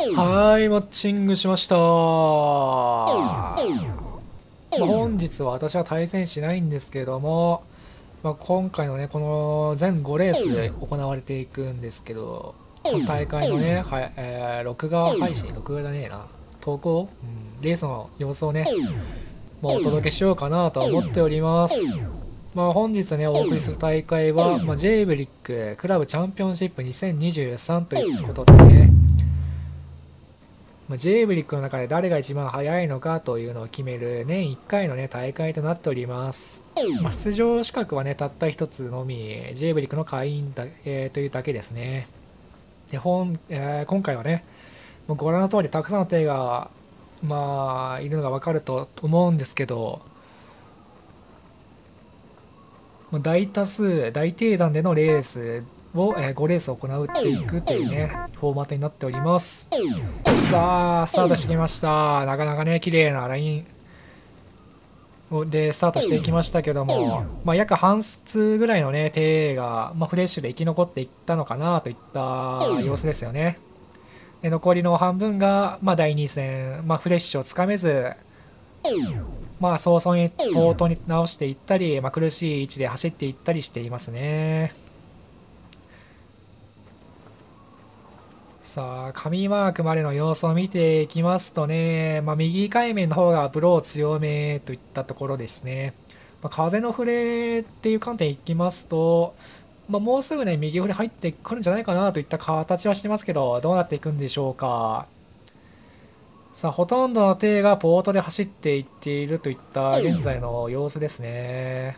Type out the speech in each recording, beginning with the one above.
はい、マッチングしました。まあ本日は私は対戦しないんですけども、まあ、今回のね、この全5レースで行われていくんですけど、大会のね、はいえー録画配信、録画じゃねえな、投稿、うん、レースの様子をね、もうお届けしようかなと思っております。まあ、本日ね、お送りする大会は、まあ、J ブリッククラブチャンピオンシップ2023ということでね、まあ、J ブリックの中で誰が一番速いのかというのを決める年1回のね、大会となっております。まあ、出場資格はね、たった一つのみ、J ブリックの会員だ、えーというだけですね。で本えー今回はね、もうご覧の通りたくさんの手が、まあ、いるのがわかると思うんですけど、大多数、大定段でのレースを、えー5レース行うっていくというね、フォーマットになっております。さあ、スタートしてきました。なかなかね、綺麗なラインでスタートしていきましたけども、まあ、約半数ぐらいのね、手が、まあ、フレッシュで生き残っていったのかなといった様子ですよね。で残りの半分が、まあ、第2戦、まあ、フレッシュをつかめず、まあ、早々にポートに直していったり、まあ、苦しい位置で走っていったりしていますね。さあ、紙マークまでの様子を見ていきますとね、まあ、右海面の方がブロー強めといったところですね。まあ、風の触れっていう観点いきますと、まあ、もうすぐね、右振れ入ってくるんじゃないかなといった形はしてますけど、どうなっていくんでしょうか。さあ、ほとんどの艇がポートで走っていっているといった現在の様子ですね。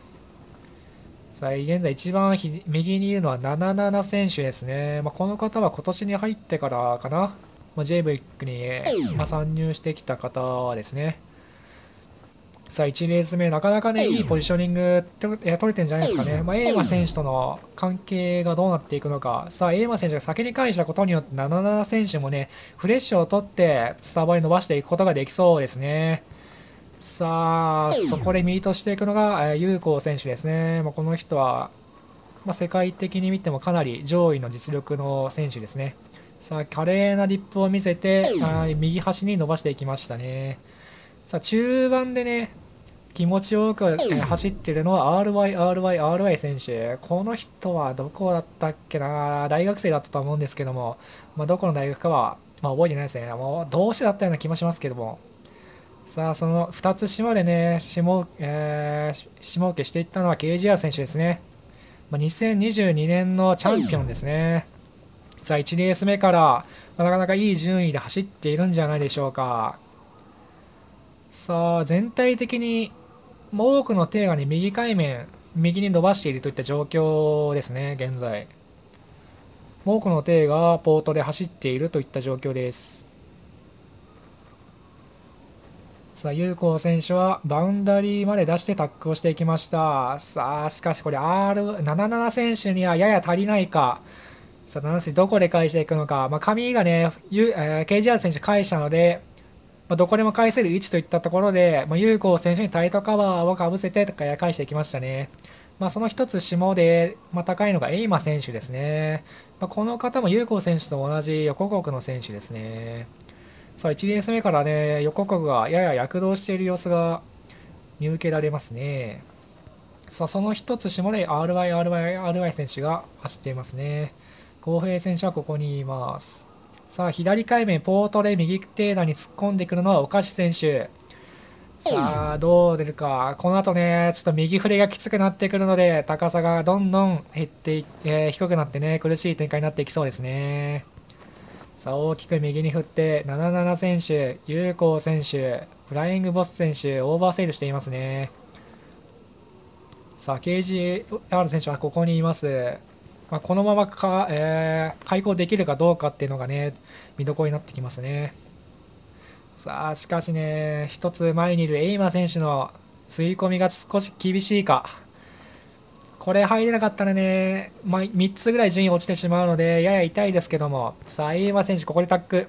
さあ、現在一番ひ右にいるのは77選手ですね。まあ、この方は今年に入ってからかな。まあ、j ブリックに、まあ、参入してきた方ですね。さあ、1レース目、なかなかね、いいポジショニングとえ取れてるんじゃないですかね。まあ、エーマ選手との関係がどうなっていくのか。さあ、エーマ選手が先に返したことによって、77選手もね、フレッシュを取って、スタバに伸ばしていくことができそうですね。さあ、そこでミートしていくのが、えー、有効選手ですね。まあ、この人は、まあ、世界的に見てもかなり上位の実力の選手ですね。さあ、華麗なリップを見せて、あ右端に伸ばしていきましたね。さあ、中盤でね、気持ちよく、走ってるのは RY、RY、RY 選手。この人はどこだったっけな？大学生だったと思うんですけども、まあ、どこの大学かは、まあ、覚えてないですね。もう、同志だったような気もしますけども。さあ、その2つ島でね、下,、えー、下請けしていったのは KGR 選手ですね。まあ、2022年のチャンピオンですね。さあ、1レース目から、まあなかなかいい順位で走っているんじゃないでしょうか。さあ、全体的に、もう多くの艇がね、右海面、右に伸ばしているといった状況ですね、現在。多くの艇がポートで走っているといった状況です。さあ、有効選手はバウンダリーまで出してタックをしていきました。さあ、しかしこれ R77 選手にはやや足りないか。さあ、7選どこで返していくのか。まあ、紙がね、えー KGR 選手返したので、まあ、どこでも返せる位置といったところで、まあ、有効選手にタイトカバーをかぶせて返していきましたね。まあ、その一つ下で、まあ、高いのがエイマ選手ですね。まあ、この方も有効選手と同じ横国の選手ですね。さあ、1レース目からね、横国がやや躍動している様子が見受けられますね。さあ、その一つ下で RY、RY、RY 選手が走っていますね。公平選手はここにいます。さあ、左海面、ポートで右テーダーに突っ込んでくるのはお菓子選手。さあ、どう出るか。この後ね、ちょっと右振れがきつくなってくるので、高さがどんどん減って、えー低くなってね、苦しい展開になっていきそうですね。さあ、大きく右に振って、77選手、有効選手、フライングボス選手、オーバーセールしていますね。さあ、KGR 選手はここにいます。まあ、このままか、えー回航できるかどうかっていうのがね、見どころになってきますね。さあ、しかしね、一つ前にいるエイマ選手の吸い込みが少し厳しいか。これ入れなかったらね、まあ、3つぐらい順位落ちてしまうので、やや痛いですけども。さあ、エイマ選手、ここでタック。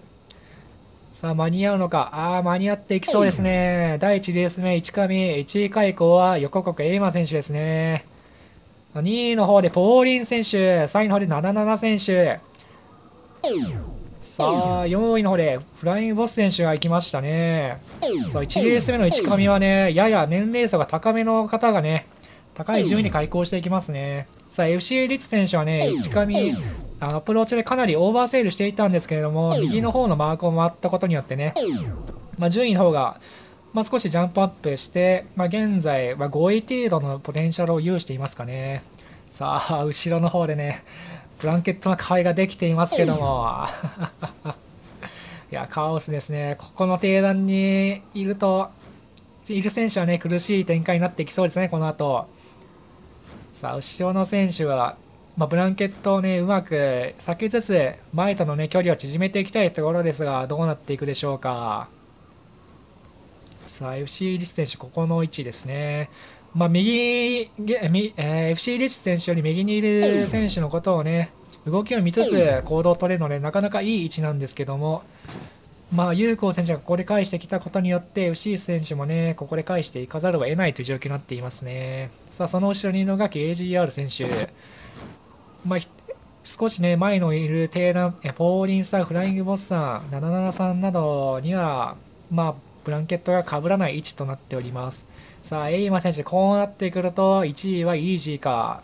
さあ、間に合うのか。ああ、間に合っていきそうですね。第1レース目、1組、1位回航は横国エイマ選手ですね。2位の方でポーリン選手、3位の方で77選手。さあ、4位の方でフライングボ選手が行きましたね。さあ、1レース目の1上はね、やや年齢差が高めの方がね、高い順位に回航していきますね。さあ、FC リッチ選手はね、1上、アプローチでかなりオーバーセールしていたんですけれども、右の方のマークを回ったことによってね、まあ、順位の方が、まあ、少しジャンプアップして、まあ、現在は5位程度のポテンシャルを有していますかね。さあ、後ろの方でね、ブランケットの壁ができていますけども。いや、カオスですね。ここの定段にいると、いる選手はね、苦しい展開になってきそうですね、この後。さあ、後ろの選手は、まあ、ブランケットをね、うまく避けつつ、前とのね、距離を縮めていきたいところですが、どうなっていくでしょうか。さあ、FC リス選手、ここの位置ですね。まあ、右、えー、FC リッチ選手より右にいる選手のことをね、動きを見つつ行動を取れるので、なかなかいい位置なんですけども、まあ、有効選手がここで返してきたことによって、FC 選手もね、ここで返していかざるを得ないという状況になっていますね。さあ、その後ろにいるのが KGR 選手。まあ、少しね、前のいる低段、ポーリンさん、フライングボスさん、773などには、まあ、ブランケットが被らない位置となっております。さあ、エイマ選手、こうなってくると、1位はイージーか。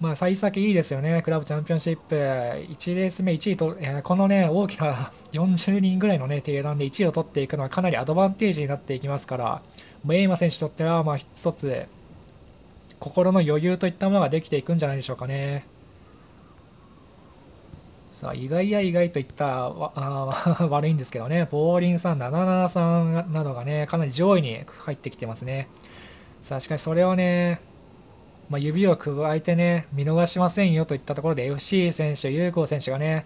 まあ、幸先いいですよね、クラブチャンピオンシップ。1レース目1位と、えー、このね、大きな 40人ぐらいのね、艇団で1位を取っていくのはかなりアドバンテージになっていきますから、エイマ選手にとっては、まあ、一つ、心の余裕といったものができていくんじゃないでしょうかね。さあ、意外や意外といったあ 悪いんですけどね、ボーリンさん、77さんなどがね、かなり上位に入ってきてますね。さあ、しかしそれをね、まあ、指を加えてね、見逃しませんよといったところで FC 選手、有効選手がね、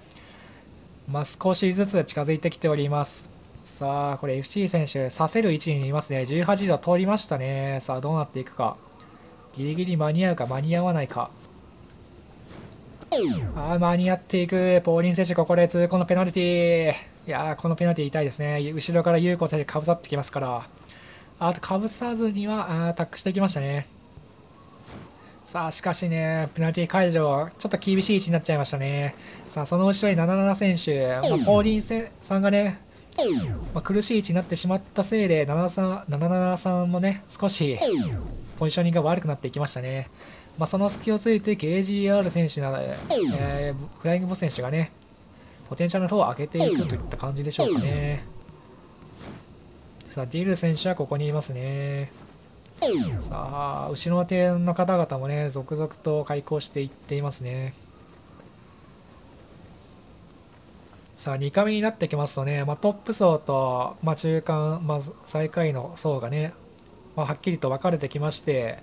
まあ、少しずつ近づいてきております。さあ、これ FC 選手、させる位置にいますね。18度通りましたね。さあ、どうなっていくか。ギリギリ間に合うか間に合わないか。あ間に合っていく。ポーリン選手、ここで痛恨のペナルティー。いやー、このペナルティー痛いですね。後ろから有効選手かぶさってきますから。あと、かぶさずには、あタックしてきましたね。さあ、しかしね、ペナルティ解除、ちょっと厳しい位置になっちゃいましたね。さあ、その後ろに77選手、まあ、ポーリンさんがね、まあ、苦しい位置になってしまったせいで、77さんもね、少しポジショニングが悪くなっていきましたね。まあ、その隙をついて KGR 選手など、えー、フライングボス選手がね、ポテンシャルの方を上げていくといった感じでしょうかね。さあ、ディル選手はここにいますね。さあ、後ろの点の方々もね、続々と開校していっていますね。さあ、2回目になってきますとね、まあ、トップ層と、まあ、中間、まあ、最下位の層がね、まあ、はっきりと分かれてきまして、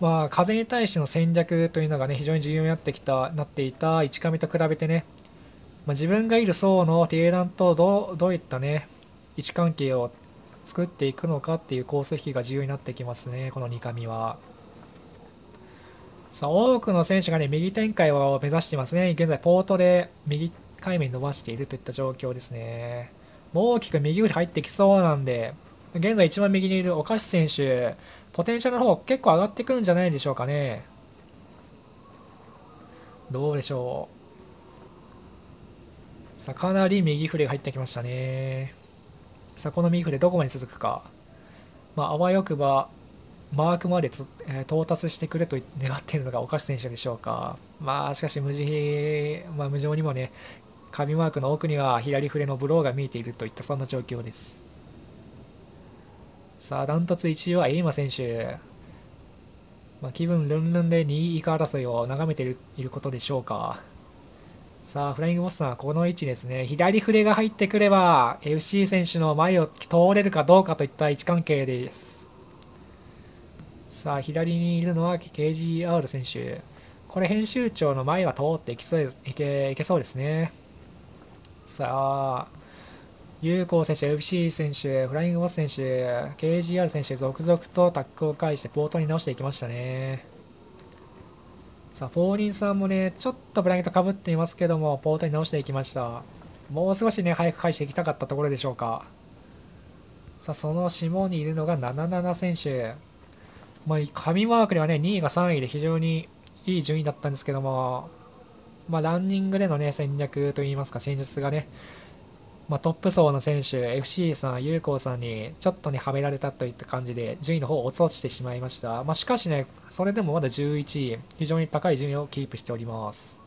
まあ、風に対しての戦略というのがね、非常に重要になってきた、なっていた1カメと比べてね、まあ、自分がいる層の定段とどうどういったね、位置関係を作っていくのかっていうコース引きが重要になってきますね、この2紙は。さあ、多くの選手がね、右展開を目指してますね。現在、ポートで右海面伸ばしているといった状況ですね。大きく右振り入ってきそうなんで、現在一番右にいるお菓子選手、ポテンシャルの方結構上がってくるんじゃないでしょうかね。どうでしょう。さあ、かなり右振れが入ってきましたね。さあ、この右振れどこまで続くか。まあ、あわよくば、マークまでつ、えー、到達してくれと願っているのがお菓子選手でしょうか。まあ、しかし無事、まあ、無情にもね、紙マークの奥には左振れのブローが見えているといったそんな状況です。さあ、ダントツ1位はエイマ選手。まあ、気分ルンルンで2位以下争いを眺めていることでしょうか。さあ、フライングボスさん、この位置ですね。左振れが入ってくれば、FC 選手の前を通れるかどうかといった位置関係です。さあ、左にいるのは KGR 選手。これ、編集長の前は通っていきそうですいけいけそうですね。さあ、有効選手、FC 選手、フライングボス選手、KGR 選手、続々とタックを返してポートに直していきましたね。さあ、ポーリンさんもね、ちょっとブランケットかぶっていますけども、ポートに直していきました。もう少しね、早く返していきたかったところでしょうか。さあ、その下にいるのが77選手。まあ、紙マークではね、2位が3位で非常にいい順位だったんですけども、まあ、ランニングでの、ね、戦略といいますか戦術がね、まあ、トップ層の選手 FC さん、有効さんにちょっとねはめられたといった感じで順位の方を落としてしまいました、まあ、しかしねそれでもまだ11位非常に高い順位をキープしております。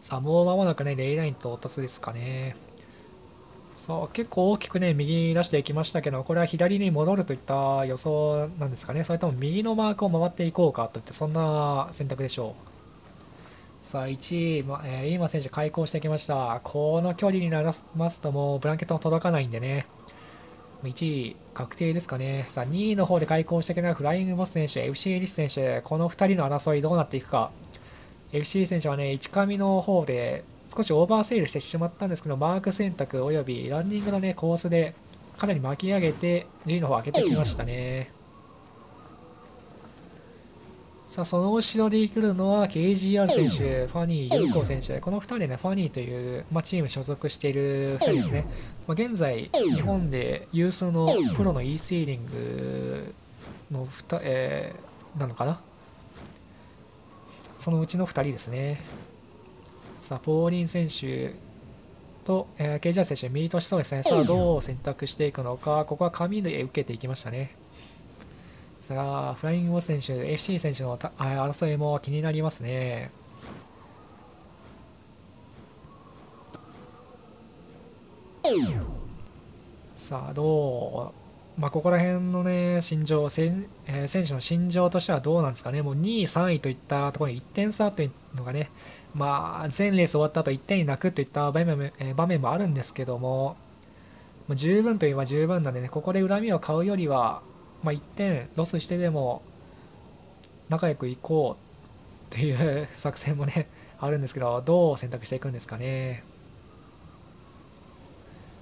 さあもう間もなくねレイライン到達ですかね。そう結構大きくね右に出していきましたけどこれは左に戻るといった予想なんですかね。それとも右のマークを回っていこうかといったそんな選択でしょう。さあ1位、まえー、イーマ選手開口してきました。この距離になりますともうブランケットも届かないんでね。1位確定ですかね。さあ2位の方で開口してきたフライングボス選手 FC リス選手この2人の争いどうなっていくか。FC 選手はね1上の方で少しオーバーセールしてしまったんですけど、マーク選択およびランニングの、ね、コースでかなり巻き上げて、順位の方を上げてきましたね。さあ、その後ろで来るのは KGR 選手、ファニー、ユーコ選手、この2人ね、ファニーという、まあ、チーム所属している2人ですね。まあ、現在、日本で有数のプロの e スイーリングの2、えー、なのかな？そのうちの2人ですね。さあ、ポーリン選手と、えー、ケイジャー選手、ミートしそうですね。さあ、どう選択していくのか？ここは紙で受けていきましたね。さあ、フライングウォ選手、FC 選手の争いも気になりますね。さあ、どうまあ、ここら辺のね、心情、選,、えー、選手の心情としてはどうなんですかね。もう2位、3位といったところに1点差というのがね、まあ、全レース終わった後1点に泣くといった場面も,、え場面もあるんですけども、まあ、十分といえば十分なんでね、ここで恨みを買うよりは、まあ、1点ロスしてでも仲良くいこうっていう 作戦もね、あるんですけど、どう選択していくんですかね。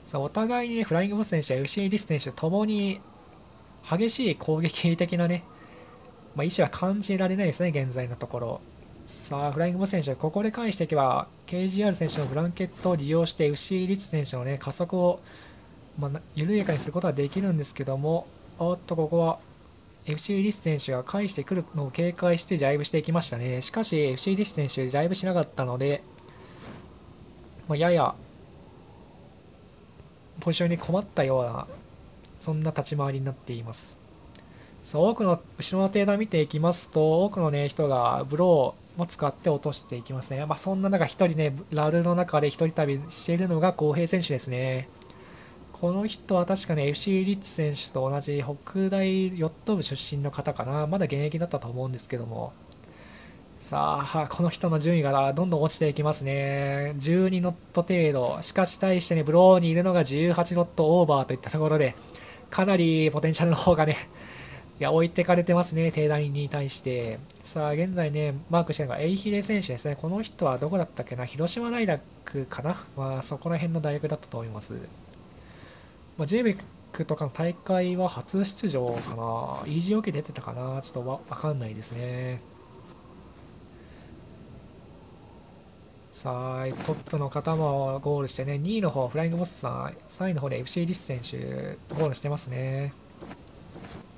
さあ、お互いにね、フライングボス選手や FC リス選手ともに激しい攻撃的なね、まあ、意思は感じられないですね、現在のところ。さあ、フライングボス選手、ここで返していけば、KGR 選手のブランケットを利用して、FC リッチ選手の、ね、加速を、まあ、緩やかにすることはできるんですけども、おっと、ここは FC リッチ選手が返してくるのを警戒してジャイブしていきましたね。しかし、FC リッチ選手、ジャイブしなかったので、まあ、ややポジションに困ったような、そんな立ち回りになっています。さあ多くの後ろのデータ見ていきますと、多くの、ね、人がブロー、も使って落としていきますね。まあ、そんな中、1人ね、ラルの中で1人旅しているのが浩平選手ですね。この人は確かね、FC リッチ選手と同じ北大ヨット部出身の方かな。まだ現役だったと思うんですけども。さあ、この人の順位がどんどん落ちていきますね。12ノット程度。しかし対してね、ブローにいるのが18ノットオーバーといったところで、かなりポテンシャルの方がね、いや、置いてかれてますね、定段に対して。さあ、現在ね、マークしてるのがエイヒレ選手ですね。この人はどこだったっけな？広島大学かな？まあ、そこら辺の大学だったと思います。まあ、j ベックとかの大会は初出場かな ?EGOK 出てたかなちょっとわわかんないですね。さあ、トップの方もゴールしてね、2位の方、フライングボスさん、3位の方で FC リス選手、ゴールしてますね。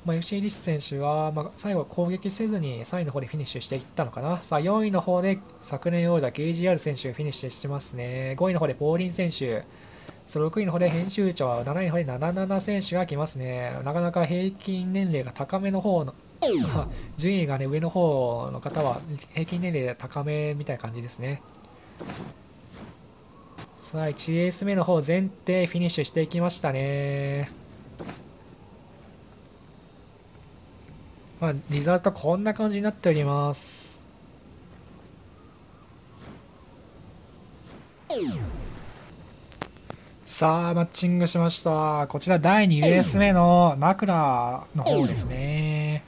まあ、FC リス選手は、まあ、最後攻撃せずに3位の方でフィニッシュしていったのかな。さあ、4位の方で昨年王者 KGR 選手フィニッシュしてますね。5位の方でポーリン選手。その6位の方で編集長、7位の方で77選手が来ますね。なかなか平均年齢が高めの方の、順位がね、上の方の方は平均年齢高めみたいな感じですね。さあ、1レース目の方全体フィニッシュしていきましたね。まあ、リザルトこんな感じになっております。さあ、マッチングしました。こちら第2レース目のナクラの方ですね。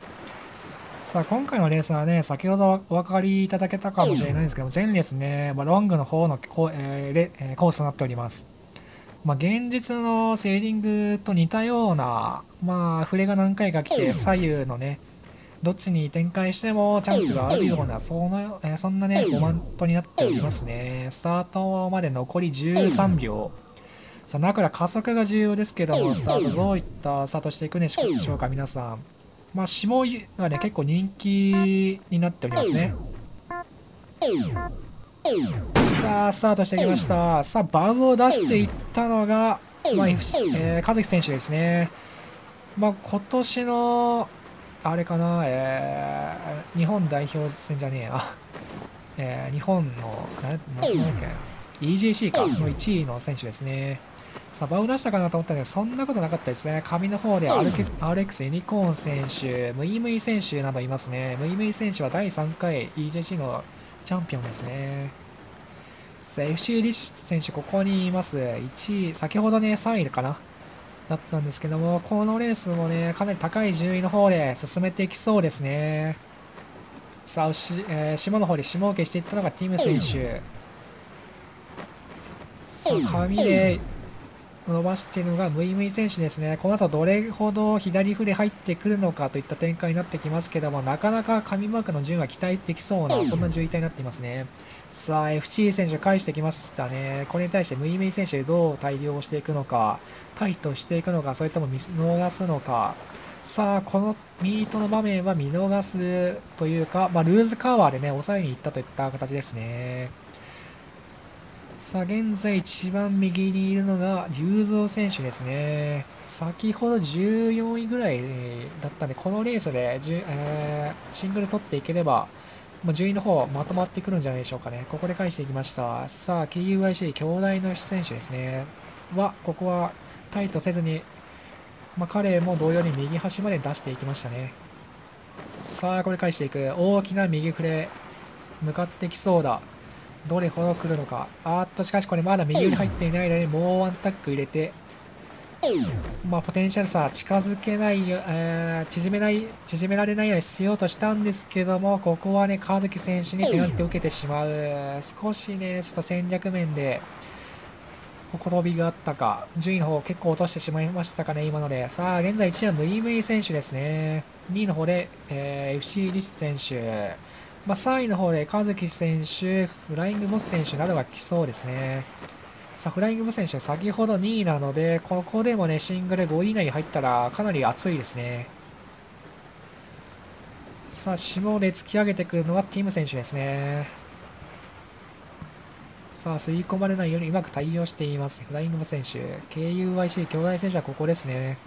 さあ、今回のレースはね、先ほどお分かりいただけたかもしれないんですけども、前列ね、まあ、ロングの方のコ,、えー、コースとなっております。まあ、現実のセーリングと似たような、まあ、触れが何回か来て、左右のね、どっちに展開してもチャンスがあるような、そのえそんなね、コマントになっておりますね。スタートまで残り13秒。さあ、だから加速が重要ですけども、スタートどういったスタートしていくんでしょうか、皆さん。まあ、下がね、結構人気になっておりますね。さあ、スタートしてきました。さあ、バウを出していったのが、まあ、FC えー、和樹選手ですね。まあ、今年の、あれかな、えー、日本代表戦じゃねえな。えー、日本の、な、なんだっけ、EJC か、の1位の選手ですね。さあ、場を出したかなと思ったけど、そんなことなかったですね。紙の方で RX ユニコーン選手、ムイムイ選手などいますね。ムイムイ選手は第3回 EJC のチャンピオンですね。さあ、FC リッシュ選手、ここにいます。1位、先ほどね、3位かなだったんですけども、このレースもね、かなり高い順位の方で進めていきそうですね。さあ、しえー、島の方で下請けしていったのがティム選手。さあ、紙で伸ばしているのがムイムイ選手ですね。この後どれほど左振れ入ってくるのかといった展開になってきますけども、なかなか紙マークの順は期待できそうな、そんな順位体になっていますね。さあ、FC 選手返してきましたね。これに対してムイムイ選手どう対応していくのか、タイトしていくのか、それとも見逃すのか。さあ、このミートの場面は見逃すというか、まあ、ルーズカバーでね、抑えに行ったといった形ですね。さあ、現在一番右にいるのが、龍造選手ですね。先ほど14位ぐらいだったんで、このレースで、えー、シングル取っていければ、まあ、順位の方まとまってくるんじゃないでしょうかね。ここで返していきました。さあ、KUIC 兄弟の選手ですね。は、ここはタイトせずにまあ、彼も同様に右端まで出していきましたね。さあ、これ返していく。大きな右フレ。向かってきそうだ。どれほど来るのか。あーっと、しかしこれまだ右に入っていない間にもうワンタック入れて、まあ、ポテンシャルさ、近づけない、えー、縮めない、縮められないようにしようとしたんですけども、ここはね、川崎選手にペナルティを受けてしまう。少しね、ちょっと戦略面で、ほころびがあったか、順位の方結構落としてしまいましたかね、今ので。さあ、現在1位はムイムイ選手ですね。2位の方で、えー、FC リス選手。まあ、3位の方で、和樹選手、フライングボス選手などが来そうですね。さあ、フライングボス選手、先ほど2位なので、ここでもね、シングル5位以内に入ったら、かなり熱いですね。さあ、下で突き上げてくるのはティム選手ですね。さあ、吸い込まれないようにうまく対応しています。フライングボス選手。KUYC 兄弟選手はここですね。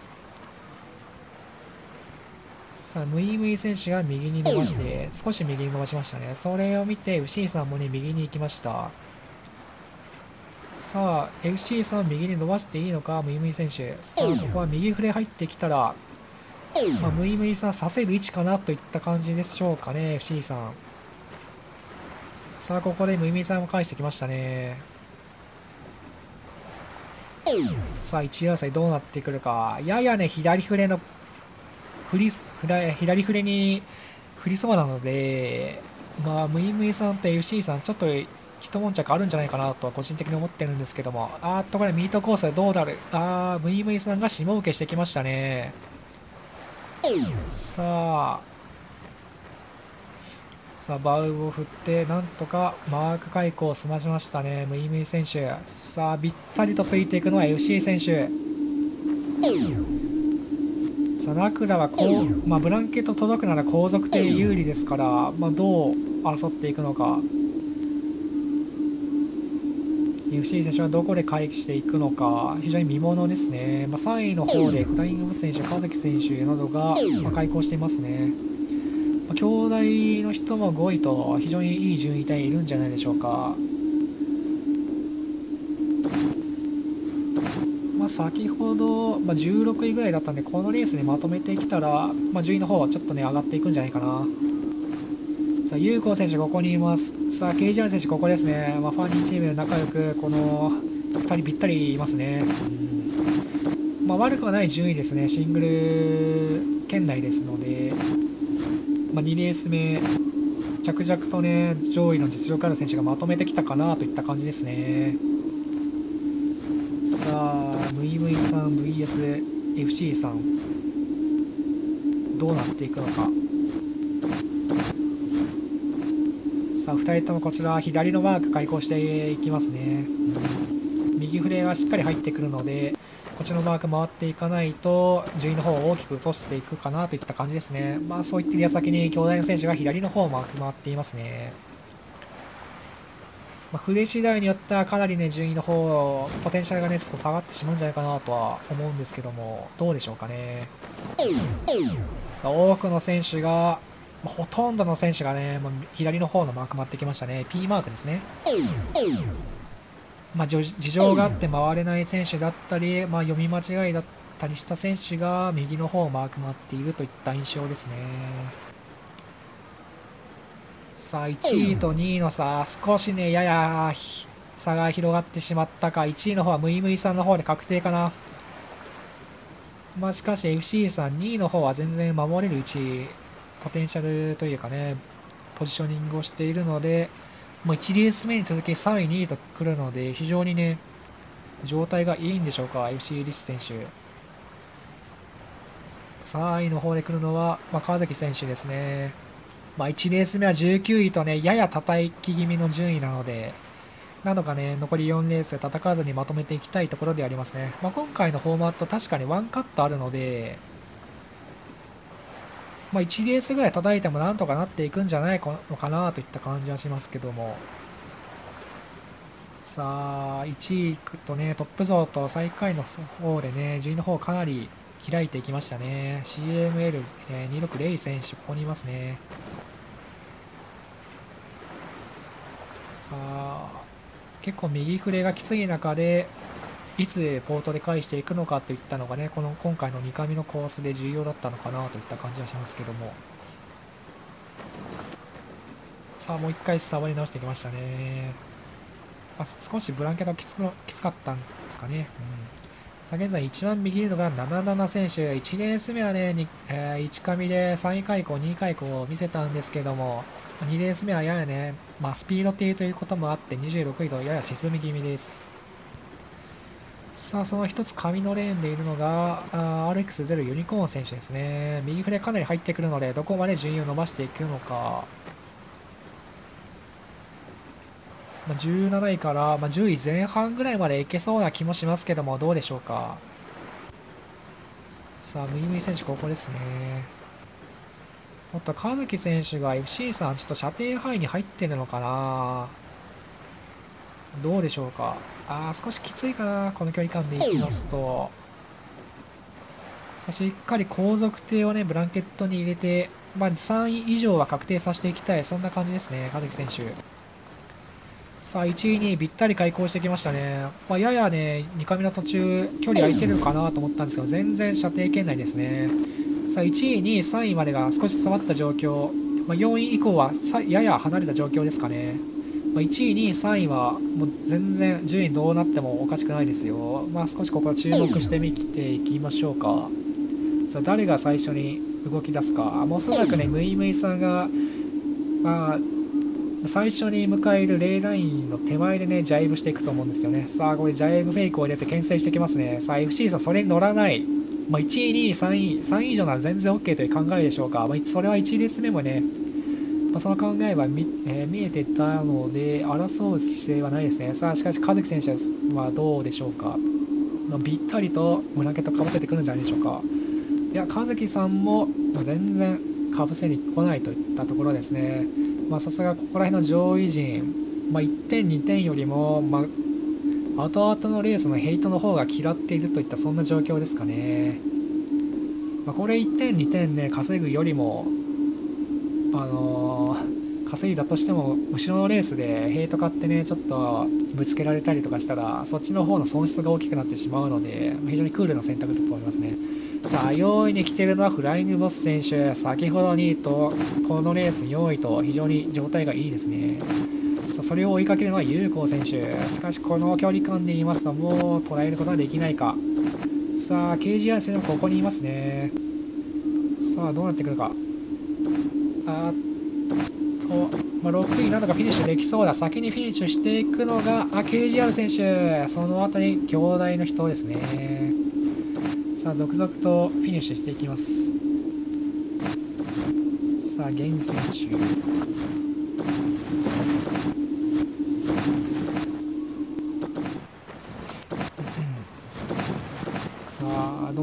さあ、ムイムイ選手が右に伸ばして、少し右に伸ばしましたね。それを見て、FC さんもね、右に行きました。さあ、FC さん右に伸ばしていいのか、ムイムイ選手。さあ、ここは右フレ入ってきたら、まあ、ムイムイさんさせる位置かなといった感じでしょうかね、FC さん。さあ、ここでムイミさんも返してきましたね。さあ、1位争いどうなってくるか。ややね、左フレの、振り、左フレに振りそうなので、まあ、ムイムイさんと FC さん、ちょっと一悶着あるんじゃないかなと個人的に思ってるんですけども。あっと、これミートコースでどうなる？あー、ムイムイさんが下請けしてきましたね。さあ、さあ、バウを振って、なんとかマーク開口を済ましましたね、ムイムイ選手。さあ、ぴったりとついていくのは FC 選手。さあ、ナクラはこう、まあ、ブランケット届くなら後続艇有利ですから、まあ、どう争っていくのか。FC 選手はどこで回帰していくのか、非常に見ものですね。まあ、3位の方でフライングブ選手、川崎選手などが、ま開校していますね。まあ、兄弟の人も5位と非常にいい順位帯いるんじゃないでしょうか。まあ、先ほど、まあ、16位ぐらいだったんで、このレースでまとめてきたら、まあ、順位の方はちょっとね、上がっていくんじゃないかな。さあ、有効選手、ここにいます。さあ、ケイジャン選手、ここですね。まあ、ファンニーチーム仲良く、この2人ぴったりいますね。まあ、悪くはない順位ですね。シングル圏内ですので、まあ、2レース目、着々とね、上位の実力ある選手がまとめてきたかなといった感じですね。さあ、ムイムイさん VSFC さん、どうなっていくのか。さあ、2人ともこちら、左のマーク開口していきますね。右フレがしっかり入ってくるので、こっちのマーク回っていかないと、順位の方を大きく落としていくかなといった感じですね。まあそういってる矢先に兄弟の選手が左の方をマーク回っていますね。まあ、フレ次第によってはかなりね、順位の方、ポテンシャルがね、ちょっと下がってしまうんじゃないかなとは思うんですけども、どうでしょうかね。さあ、多くの選手が、まあ、ほとんどの選手がね、まあ、左の方のマーク待ってきましたね。P マークですね。まあ、事情があって回れない選手だったり、まあ、読み間違いだったりした選手が右の方をマーク待っているといった印象ですね。さあ、1位と2位の差、少しね、やや差が広がってしまったか、1位の方はムイムイさんの方で確定かな。まあ、しかし FC さん、2位の方は全然守れる位置、ポテンシャルというかね、ポジショニングをしているので、もう1レース目に続き3位、2位と来るので、非常にね、状態がいいんでしょうか、FC リス選手。3位の方で来るのは、まあ、川崎選手ですね。まあ、1レース目は19位とね、やや叩き気味の順位なので、なのかね、残り4レースで戦わずにまとめていきたいところでありますね。まあ、今回のフォーマット、確かにワンカットあるので、まあ、1レースぐらい叩いてもなんとかなっていくんじゃないのかなといった感じはしますけども。さあ、1位とね、トップ層と最下位の方でね、順位の方かなり開いていきましたね。CML260、えー、選手、ここにいますね。さあ結構右触れがきつい中でいつポートで返していくのかといったのがねこの今回の2回目のコースで重要だったのかなといった感じはしますけども。さあもう1回伝わり直してきましたね、あ、少しブランケットきつきつかったんですかね、うん。さあ現在一番右のが77選手、1レース目はね、えー、1紙で3位開口、2位開口を見せたんですけども、2レース目はややね、まあ、スピード低ということもあって26位とやや沈み気味です。さあ、その1つ紙のレーンでいるのが RX0 ユニコーン選手ですね。右フレかなり入ってくるので、どこまで順位を伸ばしていくのか。まあ、17位から、まあ、10位前半ぐらいまでいけそうな気もしますけども、どうでしょうか。さあ、ムイムイ選手、ここですね。もっと川崎選手が FC さん、ちょっと射程範囲に入ってるのかなどうでしょうか。あー、少しきついかな、この距離感でいきますと。さしっかり後続艇をね、ブランケットに入れて、まあ、3位以上は確定させていきたい、そんな感じですね、川崎選手。さあ、1位にぴったり開口してきましたね。まあ、ややね、2回目の途中、距離空いてるのかなと思ったんですけど、全然射程圏内ですね。さあ1位、2位、3位までが少し下がった状況、まあ、4位以降はやや離れた状況ですかね。まあ、1位、2位、3位はもう全然順位どうなってもおかしくないですよ。まあ、少しここは注目してみていきましょうか。さあ誰が最初に動き出すか。もうおそらくね、ムイムイさんが、まあ、最初に迎えるレーラインの手前でね、ジャイブしていくと思うんですよね。さあ、これジャイブフェイクを入れて牽制してきますね。さあ、FC さん、それに乗らない。まあ、1位、2位、3位、3位以上なら全然 OK という考えでしょうか。まあ、それは1レース目もね、まあ、その考えは見,、えー、見えてたので、争う姿勢はないですね。さあ、しかし、和樹選手はどうでしょうか。まあ、ぴったりとブラケットかぶせてくるんじゃないでしょうか。いや、和樹さんも、全然かぶせに来ないといったところですね。さすがここら辺の上位陣、まあ、1点、2点よりも、まあ、後々のレースのヘイトの方が嫌っているといったそんな状況ですかね。まあ、これ1点、2点ね、稼ぐよりも、あのー、稼いだとしても、後ろのレースでヘイト買ってね、ちょっとぶつけられたりとかしたら、そっちの方の損失が大きくなってしまうので、非常にクールな選択だと思いますね。さあ、4位に来てるのはフライングボス選手。先ほど2位と、このレース4位と非常に状態がいいですね。さあそれを追いかけるのは有効選手。しかし、この距離感で言いますと、もう捉えることができないか。さあ、KGR 戦もここにいますね。さあ、どうなってくるか。あと、まあ、6位なんとかフィニッシュできそうだ。先にフィニッシュしていくのが、あ、KGR 選手。その後に兄弟の人ですね。さあ、続々とフィニッシュしていきます。さあ、源選手。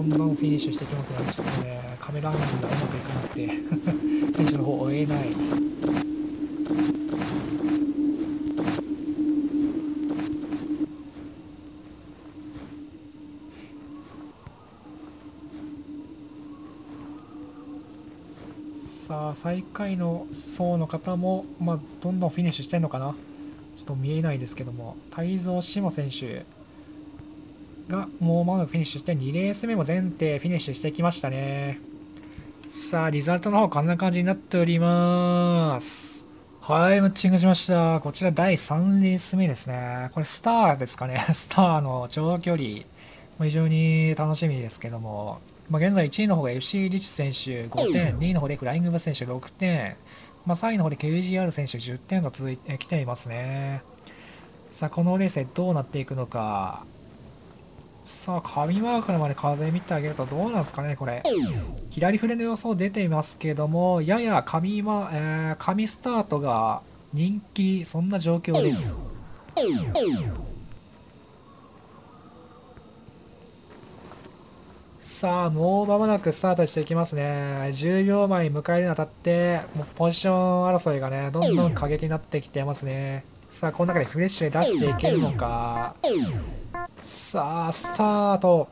んどんフィニッシュしてきますね。ちょっとね、カメラマンがうまくいかなくて 選手の方追えない。さあ、最下位の層の方も、まあ、どんどんフィニッシュしてるのかなちょっと見えないですけども、泰造志麻選手、がもうまもなくフィニッシュして2レース目も全艇フィニッシュしてきましたね。さあリザルトの方こんな感じになっております。はいマッチングしました。こちら第3レース目ですね。これスターですかね。スターの長距離。非常に楽しみですけども、まあ、現在1位の方が FC リッチ選手5点、2位の方でフライングブ選手6点、まあ、3位の方で KGR 選手10点と続いてきていますね。さあ、このレースでどうなっていくのか。さあ、紙マークのまで風見てあげるとどうなんですかね、これ。左振れの予想出ていますけども、やや紙,、まえー、紙スタートが人気、そんな状況です。さあ、もう間もなくスタートしていきますね。10秒前に迎えるにあたって、もうポジション争いがね、どんどん過激になってきてますね。さあ、この中でフレッシュで出していけるのか。さあ、スタート。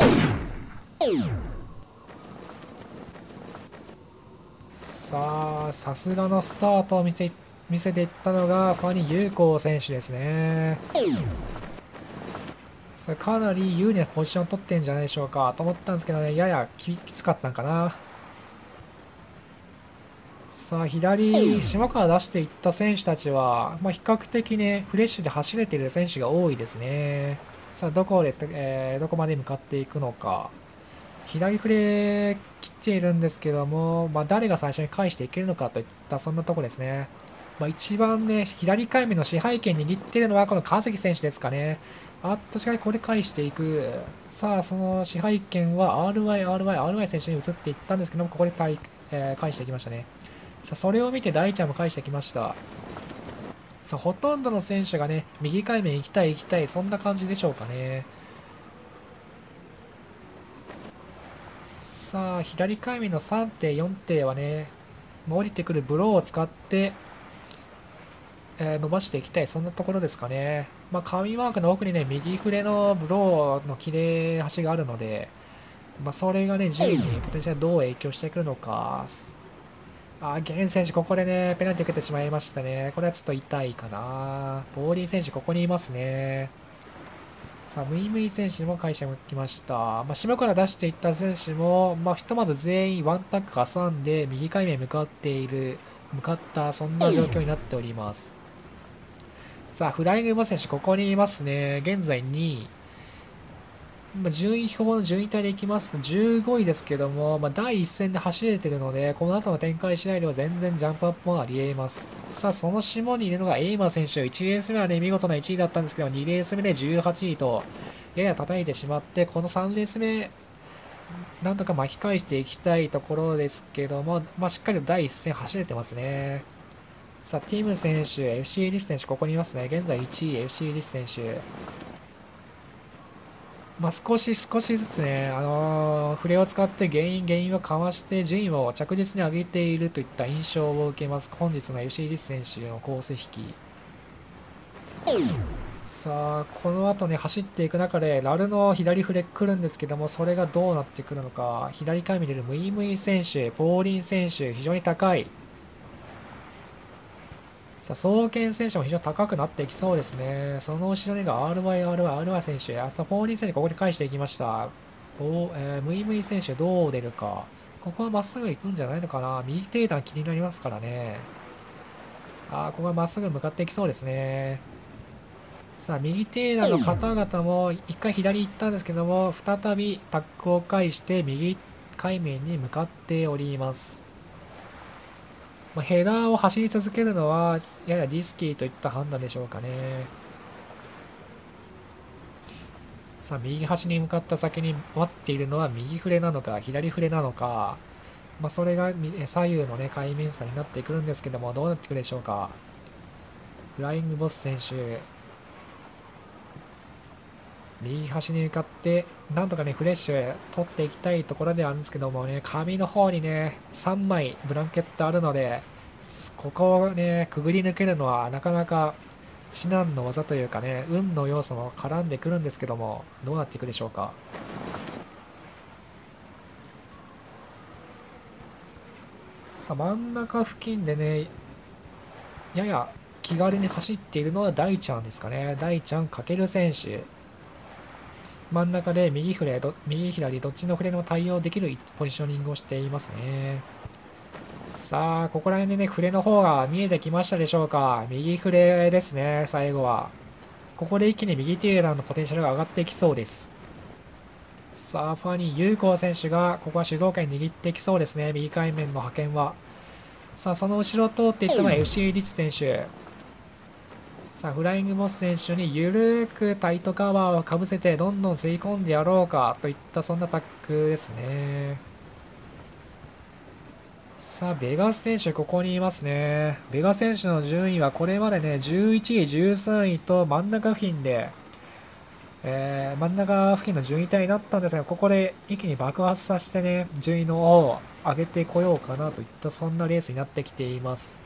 さあ、さすがのスタートを見せ見せていったのが、ファニー優子選手ですね。かなり有利なポジションを取ってんじゃないでしょうかと思ったんですけどね、ややきつかったんかな。さあ、左、島から出していった選手たちは、まあ、比較的ね、フレッシュで走れている選手が多いですね。さあ、どこで、えー、どこまで向かっていくのか。左フレ来ているんですけども、まあ、誰が最初に返していけるのかといった、そんなところですね。まあ、一番ね、左回目の支配権握っているのは、この川崎選手ですかね。あっとしかしこれ返していく。さあ、その支配権は RY、RY、RY 選手に移っていったんですけども、ここで対、えー、返していきましたね。さあ、それを見て大ちゃんも返してきました。さあ、ほとんどの選手がね、右回面行きたい行きたい、そんな感じでしょうかね。さあ、左回面の3手、4手はね、降りてくるブローを使って、えー、伸ばしていきたい、そんなところですかね。まあ、紙マークの奥にね、右触れのブローの切れ端があるので、まあ、それがね、順位にポテンシャルどう影響してくるのか。あ、ゲン選手、ここでね、ペナルティ受けてしまいましたね。これはちょっと痛いかな。ボーリン選手、ここにいますね。さあ、ムイムイ選手も会社も来ました。まあ、島から出していった選手も、まあ、ひとまず全員ワンタック挟んで、右回面向かっている、向かった、そんな状況になっております。さあ、フライングボ選手、ここにいますね。現在2位。まあ、順位表の順位帯でいきますと15位ですけども、まあ、第一線で走れてるので、この後の展開次第では全然ジャンプアップもあり得ます。さあ、その下にいるのがエイマ選手。1レース目はね、見事な1位だったんですけど、2レース目で18位と、やや叩いてしまって、この3レース目、なんとか巻き返していきたいところですけども、まあ、しっかりと第一線走れてますね。さあ、ティム選手、FC リス選手、ここにいますね。現在1位、FC リス選手。まあ、少し少しずつね、あのー、触れを使って原因、原因をかわして順位を着実に上げているといった印象を受けます。本日の FC リス選手の好成績。さあ、この後ね、走っていく中で、ラルの左フレ来るんですけども、それがどうなってくるのか。左から見れるムイムイ選手、ポーリン選手、非常に高い。さあ、双剣選手も非常に高くなっていきそうですね。その後ろにが RY、RY、RY 選手。あ、さあ、ポーリー選手ここで返していきました。おえー、ムイムイ選手どう出るか。ここはまっすぐ行くんじゃないのかな。右定段気になりますからね。あ、ここはまっすぐ向かっていきそうですね。さあ、右定段の方々も一回左行ったんですけども、再びタックを返して右海面に向かっております。まあ、ヘダーを走り続けるのはややリスキーといった判断でしょうかね。さあ、右端に向かった先に待っているのは右触れなのか左触れなのか、まあ、それが左右の、ね、海面差になってくるんですけども、どうなってくるでしょうか。フライングボス選手、右端に向かって、なんとかね、フレッシュ取っていきたいところではあるんですけどもね、紙の方にね、3枚ブランケットあるので、ここをね、くぐり抜けるのはなかなか至難の技というかね、運の要素も絡んでくるんですけども、どうなっていくでしょうか？さあ、真ん中付近でね、やや気軽に走っているのは大ちゃんですかね。大ちゃん×選手。真ん中で右フレ右左どっちのフレにも対応できるポジショニングをしていますね。さあ、ここら辺でね、フレの方が見えてきましたでしょうか。右フレですね、最後は。ここで一気に右テーラーのポテンシャルが上がってきそうです。さあ、ファニー、優子選手が、ここは主導権握ってきそうですね、右海面の派遣は。さあ、その後ろを通っていったのは FC リッチ選手。さあ、フライングボス選手にゆるーくタイトカバーをかぶせて、どんどん吸い込んでやろうかといったそんなタックですね。さあ、ベガス選手、ここにいますね。ベガス選手の順位はこれまでね、11位、13位と真ん中付近で、えー、真ん中付近の順位帯になったんですが、ここで一気に爆発させてね、順位のを上げてこようかなといったそんなレースになってきています。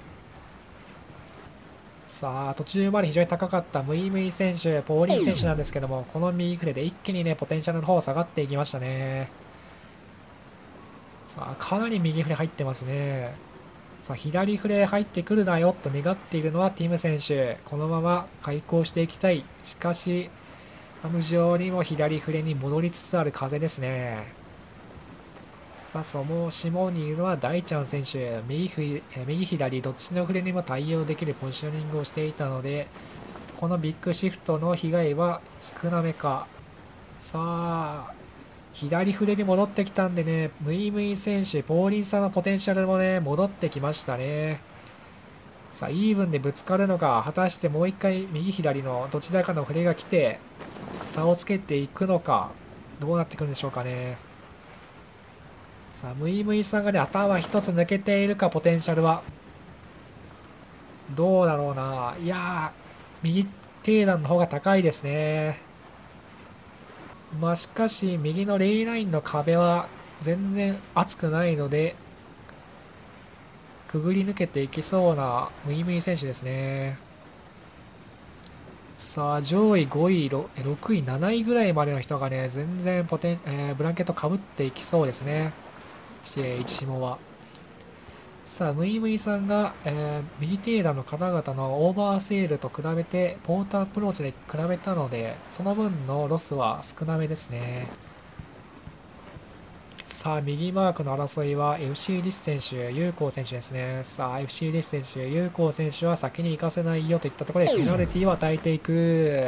さあ、途中まで非常に高かったムイムイ選手、ポーリン選手なんですけども、この右フレで一気にね、ポテンシャルの方下がっていきましたね。さあ、かなり右フレ入ってますね。さあ、左フレ入ってくるなよと願っているのはティム選手。このまま開口していきたい。しかし、無情にも左フレに戻りつつある風ですね。さあ、その下にいるのは大ちゃん選手。右右左どっちのフレにも対応できるポジショニングをしていたので、このビッグシフトの被害は少なめか。さあ、左フレに戻ってきたんでね、ムイムイ選手、ポーリンさんのポテンシャルもね、戻ってきましたね。さあ、イーブンでぶつかるのか、果たしてもう一回右左のどちらかのフレが来て、差をつけていくのか、どうなってくるんでしょうかね。さあ、ムイムイさんがね、頭一つ抜けているか、ポテンシャルは。どうだろうな。いやー、右低段の方が高いですね。まあ、しかし、右のレイラインの壁は全然厚くないので、くぐり抜けていきそうなムイムイ選手ですね。さあ、上位5位、6位、7位ぐらいまでの人がね、全然ポテン、えー、ブランケットかぶっていきそうですね。1下は。さあ、ムイムイさんが、えー、右テーラの方々のオーバーセールと比べて、ポーターアプローチで比べたので、その分のロスは少なめですね。さあ、右マークの争いは FC リス選手、有効選手ですね。さあ、FC リス選手、有効選手は先に行かせないよといったところでペナルティを与えていく。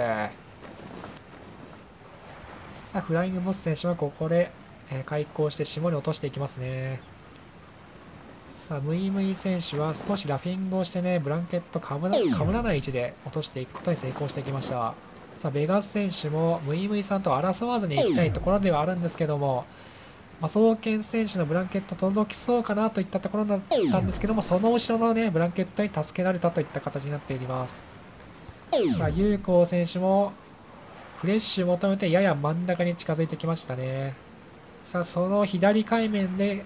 さあ、フライングボス選手はここで、えー、開口して下に落としていきますね。さあ、ムイムイ選手は少しラフィングをしてね、ブランケットかぶらかぶらない位置で落としていくことに成功してきました。さあ、ベガス選手もムイムイさんと争わずに行きたいところではあるんですけども、まあ、選手のブランケット届きそうかなといったところだったんですけども、その後ろのね、ブランケットに助けられたといった形になっております。さあ、有効選手もフレッシュ求めてやや真ん中に近づいてきましたね。さあ、その左海面で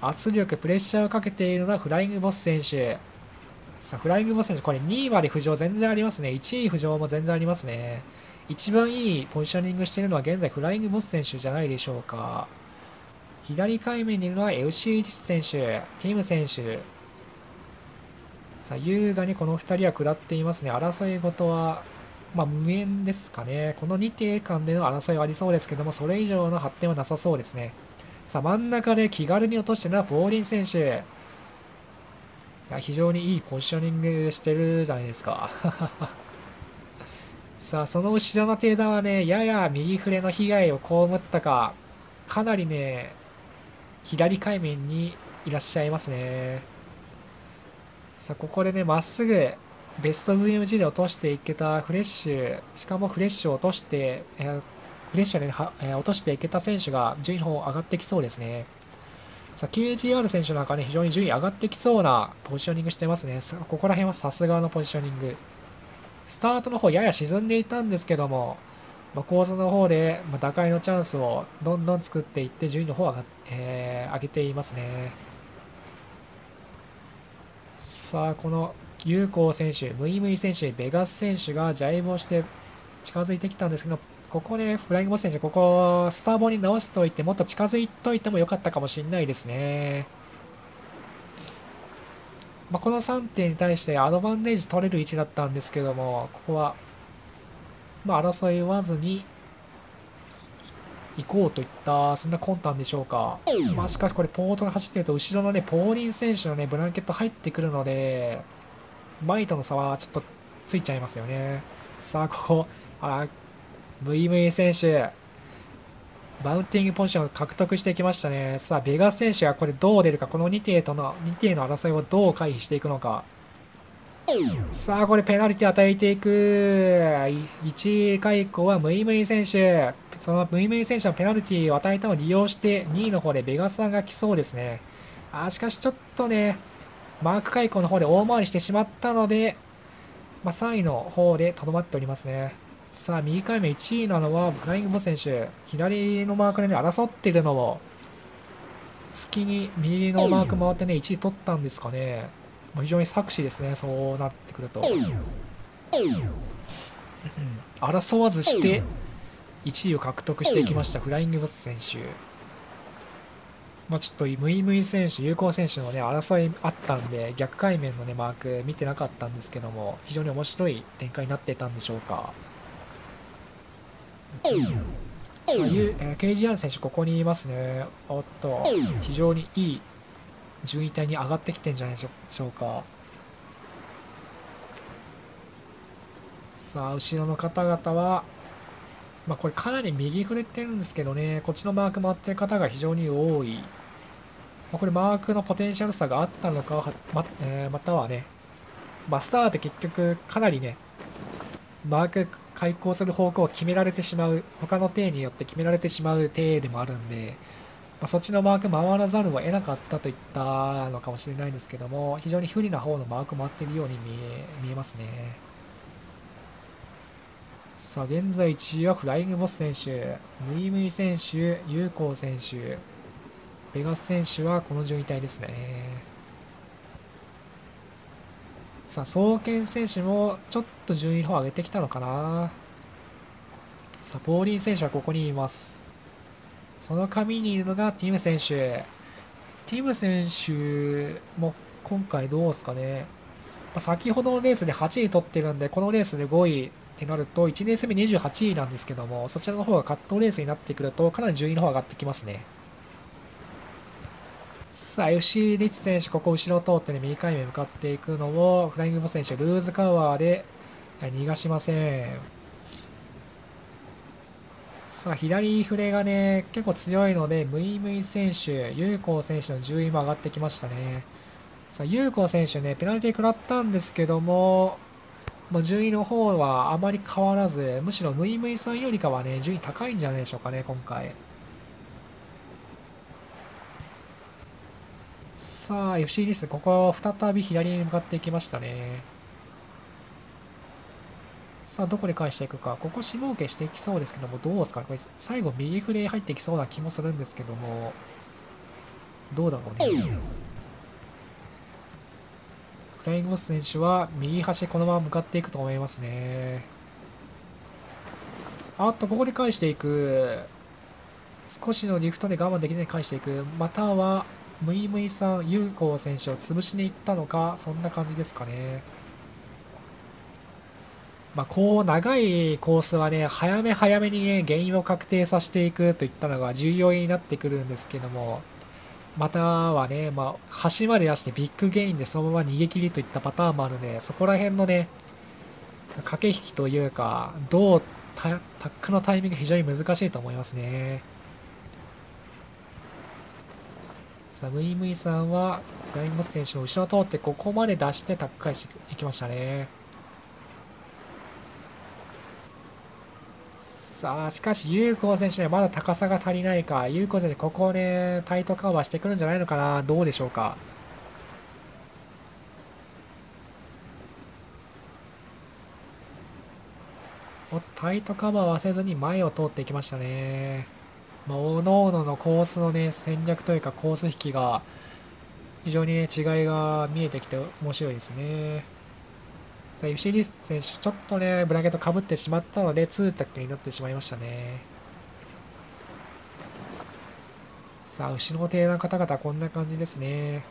圧力、プレッシャーをかけているのはフライングボス選手。さあ、フライングボス選手、これ2位まで浮上全然ありますね。1位浮上も全然ありますね。一番いいポジショニングしているのは現在フライングボス選手じゃないでしょうか。左海面にいるのは LC リス選手、ティム選手。さあ、優雅にこの2人は下っていますね。争い事は、まあ、無縁ですかね。この2艇間での争いはありそうですけども、それ以上の発展はなさそうですね。さあ、真ん中で気軽に落としてるのはポーリン選手。いや非常にいいポジショニングしてるじゃないですか。さあ、その後ろの艇団はね、やや右フレの被害を被ったか、かなりね、左海面にいらっしゃいますね。さあ、ここでね、まっすぐベスト VMG で落としていけたフレッシュ、しかもフレッシュを落として、えー、フレッシュで、えー、落としていけた選手が順位の方上がってきそうですね。さあ、KGR 選手なんかね、非常に順位上がってきそうなポジショニングしてますね。ここら辺はさすがのポジショニング。スタートの方やや沈んでいたんですけども、まあ、構図の方で、まあ打開のチャンスをどんどん作っていって順位の方を上、えー、上げていますね。さあ、この有効選手、ムイムイ選手、ベガス選手がジャイブをして近づいてきたんですけど、ここね、フライングボス選手、ここ、スターボに直しておいて、もっと近づいといてもよかったかもしれないですね。まあ、この3点に対してアドバンテージ取れる位置だったんですけども、ここは、まあ、争いわずに行こうといった、そんな魂胆でしょうか。まあ、しかしこれ、ポートが走ってると、後ろのね、ポーリン選手のね、ブランケット入ってくるので、前との差はちょっとついちゃいますよね。さあ、ここ、あ、ムイムイ選手、バウンティングポジションを獲得してきましたね。さあ、ベガス選手がこれどう出るか、この2艇との、2艇の争いをどう回避していくのか。さあ、これペナルティ与えていく。1位解雇はムイムイ選手。そのムイムイ選手のペナルティを与えたのを利用して、2位の方でベガスさんが来そうですね。あしかしちょっとね、マーク解雇の方で大回りしてしまったので、まあ、3位の方でとどまっておりますね。さあ、右回目1位なのはフライングボス選手。左のマークで、ね、争っているのを、隙に右のマーク回ってね、1位取ったんですかね。非常に作詞ですね、そうなってくると。争わずして、1位を獲得していきました、フライングボス選手。まあ、ちょっとムイムイ選手、有効選手の、ね、争いあったんで、逆回面の、ね、マーク見てなかったんですけども、非常に面白い展開になっていたんでしょうか。さあ、えー、KGR 選手、ここにいますね。おっと、非常にいい順位帯に上がってきてんじゃないでしょうか。さあ、後ろの方々は、まあ、これかなり右触れてるんですけどね、こっちのマーク回ってる方が非常に多い。まあ、これマークのポテンシャル差があったのか、まえー、またはね、まあ、スターって結局かなりね、マーク開校する方向を決められてしまう、他の体によって決められてしまう体でもあるんで、まあ、そっちのマーク回らざるを得なかったといったのかもしれないんですけども、非常に不利な方のマーク回ってるように見え見えますね。さあ、現在1位はフライングボス選手、ムイムイ選手、ユウコウ選手、ベガス選手はこの順位帯ですね。さあ、双剣選手もちょっと順位の方上げてきたのかな。さあ、ポーリン選手はここにいます。その紙にいるのがティム選手。ティム選手も今回どうですかね。ま、先ほどのレースで8位取ってるんで、このレースで5位ってなると、1レース目28位なんですけども、そちらの方がカットレースになってくると、かなり順位の方上がってきますね。さあ、FC リッチ選手、ここ後ろを通ってね、右回面向かっていくのを、フライングボス選手、ルーズカワーで逃がしません。さあ、左フレがね、結構強いので、ムイムイ選手、ユーコー選手の順位も上がってきましたね。さあ、ユーコー選手ね、ペナルティ食らったんですけども、もう順位の方はあまり変わらず、むしろムイムイさんよりかはね、順位高いんじゃないでしょうかね、今回。さあ、FC リス、ここは再び左に向かっていきましたね。さあ、どこで返していくか。ここ、下受けしていきそうですけども、どうですかこれ、最後、右フレ入ってきそうな気もするんですけども、どうだろうね。フライングボス選手は、右端このまま向かっていくと思いますね。あっと、ここで返していく。少しのリフトで我慢できずに返していく。または、ムイムイさん、ユウコウ選手を潰しに行ったのか、そんな感じですかね。まあ、こう、長いコースはね、早め早めにね、原因を確定させていくといったのが重要になってくるんですけども、またはね、まあ、端まで出してビッグゲインでそのまま逃げ切りといったパターンもあるので、そこら辺のね、駆け引きというか、どうタックのタイミング非常に難しいと思いますね。さあ、ムイムイさんは、ガインモス選手の後ろを通って、ここまで出してタック返していきましたね。さあ、しかし、ユーコー選手にはまだ高さが足りないか。ユーコー選手、ここね、タイトカバーしてくるんじゃないのかな。どうでしょうか？おタイトカバーはせずに前を通っていきましたね。まあ、おのおののコースのね、戦略というかコース引きが、非常にね、違いが見えてきて面白いですね。さあ、ユシリス選手、ちょっとね、ブラケットかぶってしまったので、ツータックになってしまいましたね。さあ、後ろの手の方々はこんな感じですね。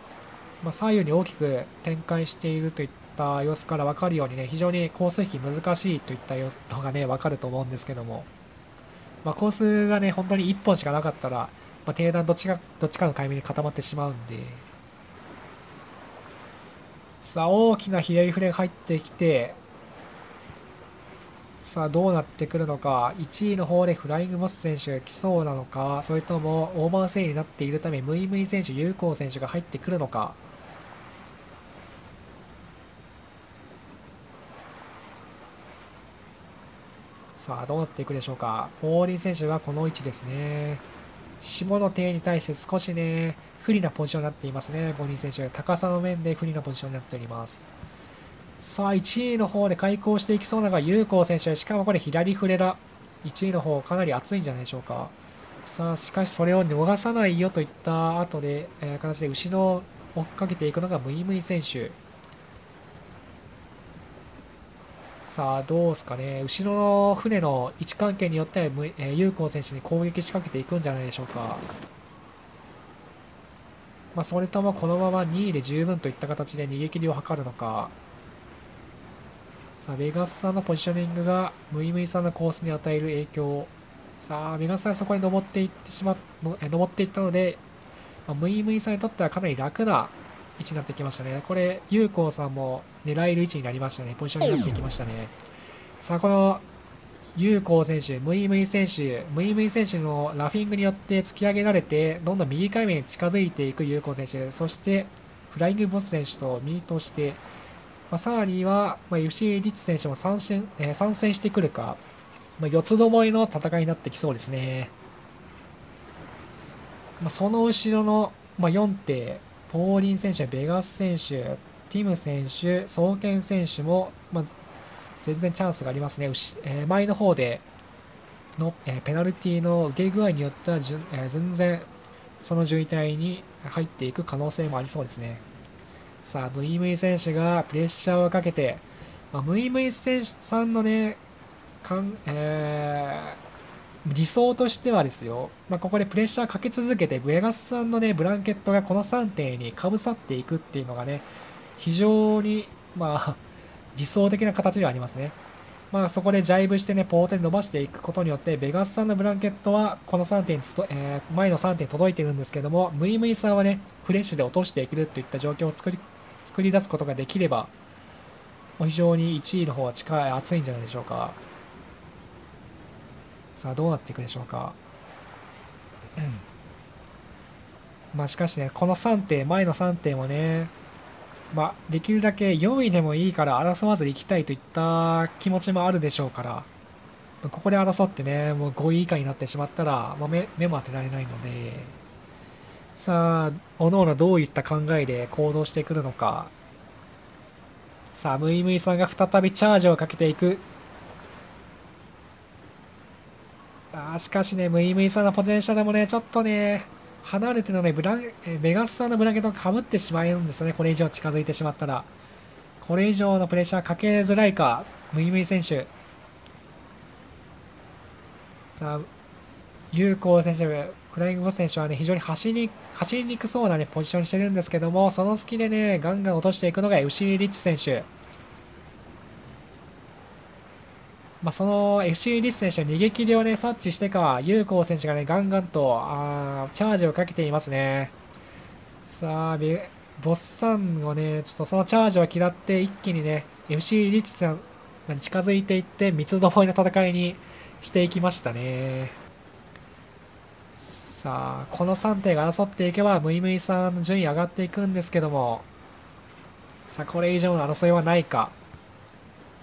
まあ、左右に大きく展開しているといった様子から分かるようにね、非常にコース引き難しいといったのがね、分かると思うんですけども、まあ、コースがね、本当に1本しかなかったら、まあ、低段どっちか、どっちかの海面に固まってしまうんで、さあ、大きな左フレが入ってきて、さあ、どうなってくるのか、1位の方でフライングボス選手が来そうなのか、それともオーバーセイになっているため、ムイムイ選手、有効選手が入ってくるのか。さあ、どうなっていくでしょうか。ポーリン選手はこの位置ですね。下の手に対して少しね、不利なポジションになっていますね、ボニー選手。高さの面で不利なポジションになっております。さあ、1位の方で開口していきそうなのが有効選手。しかもこれ左フレだ。1位の方かなり熱いんじゃないでしょうか。さあ、しかしそれを逃さないよといった後で、えー、形で後ろを追っかけていくのがムイムイ選手。さあ、どうすかね。後ろの船の位置関係によっては、えー、有効選手に攻撃仕掛けていくんじゃないでしょうか。まあ、それともこのまま2位で十分といった形で逃げ切りを図るのか。さあ、ベガスさんのポジショニングがムイムイさんのコースに与える影響。さあ、ベガスさんそこに登っていってしまっ、登っていったので、まあ、ムイムイさんにとってはかなり楽な位置になってきましたね。これ、有効さんも狙える位置になりましたね。ポジションになってきましたね。さあ、この、有効選手、ムイムイ選手、ムイムイ選手のラフィングによって突き上げられて、どんどん右海面に近づいていく有効選手、そして、フライングボス選手と右として、まあ、さらには、まあ、吉井リッチ選手も参戦,、えー、参戦してくるか、まあ、四つどもえの戦いになってきそうですね。まあ、その後ろの、まあ、4艇、ポーリン選手、ベガス選手、ティム選手、双剣選手も、まあ、全然チャンスがありますね。えー、前の方での、えー、ペナルティの受け具合によっては、えー、全然その順位帯に入っていく可能性もありそうですね。さあ、ムイムイ選手がプレッシャーをかけて、まあ、ムイムイ選手さんのね、かんえ、理想としてはですよ、まあ、ここでプレッシャーかけ続けて、ブエガスさんのね、ブランケットがこの3点にかぶさっていくっていうのがね、非常に、まあ、理想的な形ではありますね。まあ、そこでジャイブしてね、ポートに伸ばしていくことによって、ベガスさんのブランケットは、この3点にえー、前の3点届いているんですけども、ムイムイさんはね、フレッシュで落としていけるといった状況を作り作り出すことができれば、非常に1位の方は近い、熱いんじゃないでしょうか。さあ、どうなっていくでしょうか。まあ、しかしね、この3点、前の3点もね、まあ、できるだけ4位でもいいから争わず行きたいといった気持ちもあるでしょうから、ここで争ってね、もう5位以下になってしまったら、まあ、目目も当てられないので、さあ、おのおのどういった考えで行動してくるのか。さあ、ムイムイさんが再びチャージをかけていく。あしかしね、ムイムイさんのポテンシャルもね、ちょっとね、離れてのね、ブラン、えベガスさんのブラケットがかぶってしまうんですね。これ以上近づいてしまったら。これ以上のプレッシャーかけづらいか、ムイムイ選手。さあ、有効選手、フライングボス選手はね、非常に走り、走りにくそうなね、ポジションにしてるんですけども、その隙でね、ガンガン落としていくのがウシー・リッチ選手。まあ、その FC リッチ選手の逃げ切りをね、察知してか、有効選手がね、ガンガンと、あチャージをかけていますね。さあ、ボッサンをね、ちょっとそのチャージを嫌って、一気にね、FC リッチさんに近づいていって、三つどもえの戦いにしていきましたね。さあ、この3艇が争っていけば、ムイムイさんの順位上がっていくんですけども、さあ、これ以上の争いはないか。